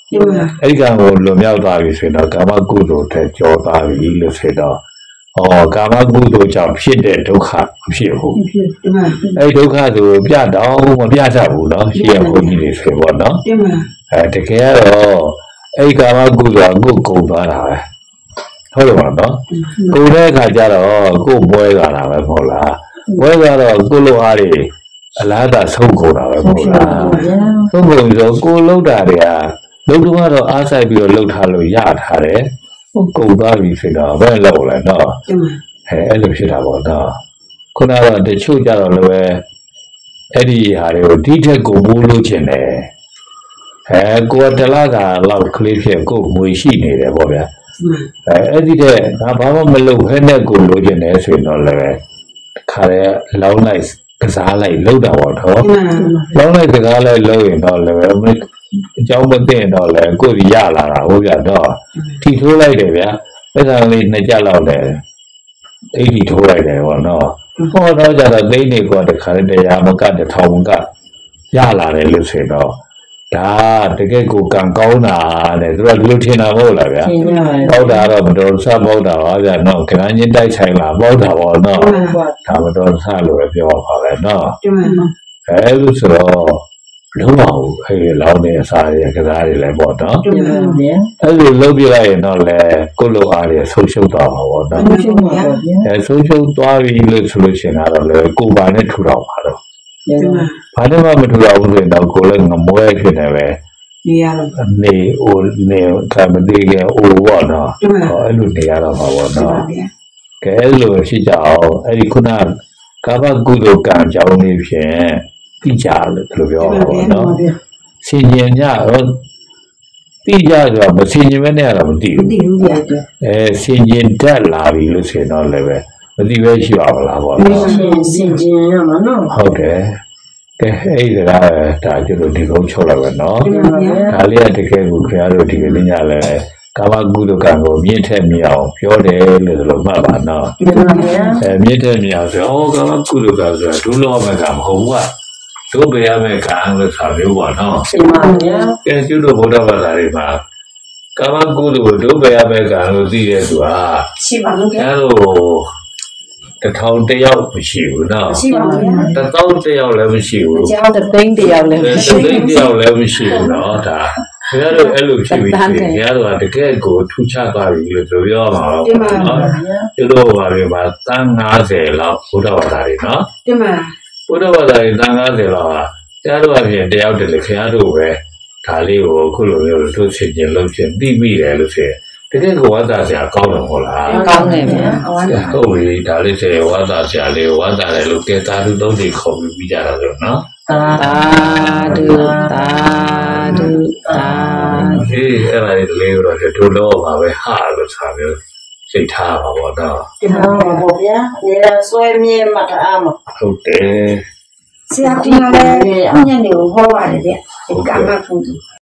အဲ့ဒီကံကိုလွန်မြောက်သွားပြီဆိုရင်တော့ကာမကုသိုလ်တဲ့ကြောသွားပြီလို့ဆိုတော့ဟောကာမကုသိုလ်ကြောင့်ဖြစ်တဲ့ဒုက္ခမဖြစ်ဘူးတင်ပါအဲ့ဒီဒုက္ခဆိုပြတော့မပြတတ်ဘူးနော်ရှိရဘုန်းကြီးတွေဆိုပေါ့နော်တင်ပါအဲတကယ်ကတော့အဲ့ဒီကာမကုသိုလ်ကကိုယ်ကုန်သွားတာပဲဟုတ်တယ်ပါနော်ကုန်တဲ့အခါကျတော့ကိုယ်ပွဲသွားတာပဲမဟုတ်လားပွဲသွားတော့ကိုယ်လိုအားတွေအလားတာဆုံးကုန်တာပဲမဟုတ်လားဗျာဆုံးကုန်ဆိုကိုယ်လောက်တာတွေက လုံတော့ကတော့အားဆိုင်ပြီးတော့လှုပ်ထားလို့ရထားတယ်ဟုတ်ကုန်သွားပြီဆိုတော့ဘယ်လောက်လဲနော်တင်ပါအဲအဲ့လိုဖြစ်တာပေါ့နော်ခုနကတော့တချို့ကြတော့လည်းပဲအဲ့ဒီဟာတွေကိုဒီထက်ကိုမိုးလို့ခြင်းတယ်အဲကိုယ်ကတလားကလောက်ကလေးဖြစ်ကိုယ်ငွေရှိနေတယ်ပေါ့ဗျာအဲအဲ့ဒီတဲ့ဒါဘာမှမလုပ်ဖဲနဲ့ကိုလိုချင်တယ်ဆိုရင်တော့လည်းပဲခါရဲလောင်းလိုက် ကစားလိုက်လောက်တာပေါ့နော်လောက်လိုက်ကစားလိုက်လောက်ရင်တော့လည်းအကြောင်းမသိရင်တော့လည်းကိုယ်ရလာတာဟုတ်ပြတော့ထီထိုးလိုက်တယ်ဗျာပက်ဆံလေးနှစ်ကြလောက်လည်းအိတ်ထီထိုးလိုက်တယ်ပေါ့နော်ဟောတော့ကြတော့သိနေကောတခါတည်းရာမကတထောင်ကရလာတယ်လို့ဆိုတော့ ဒါတကယ်ကိုကံကောင်းတာတဲ့သူကဒီလိုထင်တာမဟုတ်လားဗျာသင်ရပါပေါက်တာတော့မတော်ဆပေါက်တာပါဗျာနော်ခဏချင်းတိုက်ဆိုင်လာပေါက်တာပေါ့နော်ဘာဒါမတော်ဆလို့ပဲပြောပါပဲနော်တင်ပါအဲလိုဆိုတော့လုံးဝအဲလောင်းနေအစားရကစားရလဲပေါ့နော်တင်ဖြစ်ပါပါဗျာအဲလိုလုပ်ပြလိုက်ရင်တော့လေကိုလိုအားရဆုံးရှုံးသွားမှာပေါ့နော်ဖြစ်ပါဗျာအဲဆုံးရှုံးသွားပြီလို့ဆိုလို့ရှိရင်တော့လေကိုယ်ပါနဲ့ထူတော့ပါတော့တင်ပါ ဘာလို့မှမထူရဘူးဆိုရင်တော့ကိုယ်လည်းငမွဲဖြစ်နေပဲနေရတော့နေဟိုနေကမသေးခင်ဟိုပေါ့နော်အဲ့လိုနေရတော့မှာပေါ့နော်ကဲအဲ့လိုရှိကြအောင်အဲ့ဒီခုနကဘာကုသိုလ်ကံကြောင်းလေးဖြင့်သိကြလို့ဒီလိုပြောတာပေါ့နော်စင်ကြင်ညတော့သိကြဆိုတာမစင်ကြင်ပဲနဲ့ရတာမသိဘူးမသိဘူးပြအဲစင်ကြင်တက်လာပြီလို့ဆိုရင်တော့လည်းပဲ မသိပဲရှိပါမလားပေါ့နော်ရှင်စင်ကျင်ရမှာနော်ဟုတ်တယ်ကဲအဲ့ဒီကဒါကျတော့ဒီကုန်းချုပ်လိုက်ပဲနော်တင်ပါဗျာဒါလေးကတကယ်ကိုခင်ဗျားတို့ဒီကနေ့ညလဲကာမကုသကံကိုမြင့်ထက်မြအောင်ပြောတယ်လို့ဆိုလို့မှတ်ပါနော်ဖြစ်ပါဗျာအဲမြင့်ထက်မြအောင်ဆိုဩကာမကုသကံဆိုတာဒုလောမကံမဟုတ်ဘူးကဒုဘေရမဲ့ကံလို့ဆိုမျိုးပါနော်ဖြစ်ပါဗျာကဲကျွတ်တို့ဗုဒ္ဓဘာသာတွေမှာကာမကုသကိုဒုဘေရမဲ့ကံလို့သိတဲ့သူဟာရှိပါလို့ဗျာအဲလိုတ စ်ထောင်တစ်ယောက်မရှိဘူးနော်ရှိပါဗျာတစ်သောင်းတစ်ယောက်လည်းမရှိဘူးကျောင်းတစ်သိန်းတယောက်လည်းတမရှိသိန်းတယောက်လည်းမရှိဘူးနော်ဒါခင်ဗျားတို့အဲ့လိုဖြစ်ပြီးခင်ဗျားတို့ကတကယ်ကိုထူးခြားသွားပြီလို့ဆိုပြောမှာတော့တင်ပါနော်ဗျာကျတို့ဘာတွေမှာတန်း90လောက်ဘုရားဘာသာတွေနော်တင်ပါဘုရားဘာသာတွေတန်း90လောက်ဟာကျားတို့အပြင်တယောက်တည်းလေခင်ဗျားတို့ပဲဒါလေးကိုအခုလိုမျိုးတို့ဆင်ကျင်လို့ဖြစ်သိမိတယ်လို့ဆိုရင် တကယ်ကိုဝါသာစရာကောင်းတယ်မဟုတ်လားကောင်းတယ်ဗျာအဝမ်းသာဟုတ်ပြီဒါလေးဆိုရင်ဝါသာစရာလေးကိုဝါသာတယ်လို့ကဲတာသူသုံးတွေခေါ်ပြီးပြီးကြတာဆိုနော်သာသာဓုသာဓုသာဓုအေးအဲ့ဒါလေးလေးတော့တို့တော့ပါပဲဟာလို့ဆိုမျိုးစိတ်ထားပါဘောတော့တင်ပါသာပါဗျာနေရာဆွဲမြဲမှတ်အားမဟုတ်တယ်ဆရာကလည်းညနေကိုဟောပါတယ်ဗျာဒီကမ္ဘာကုသိုလ်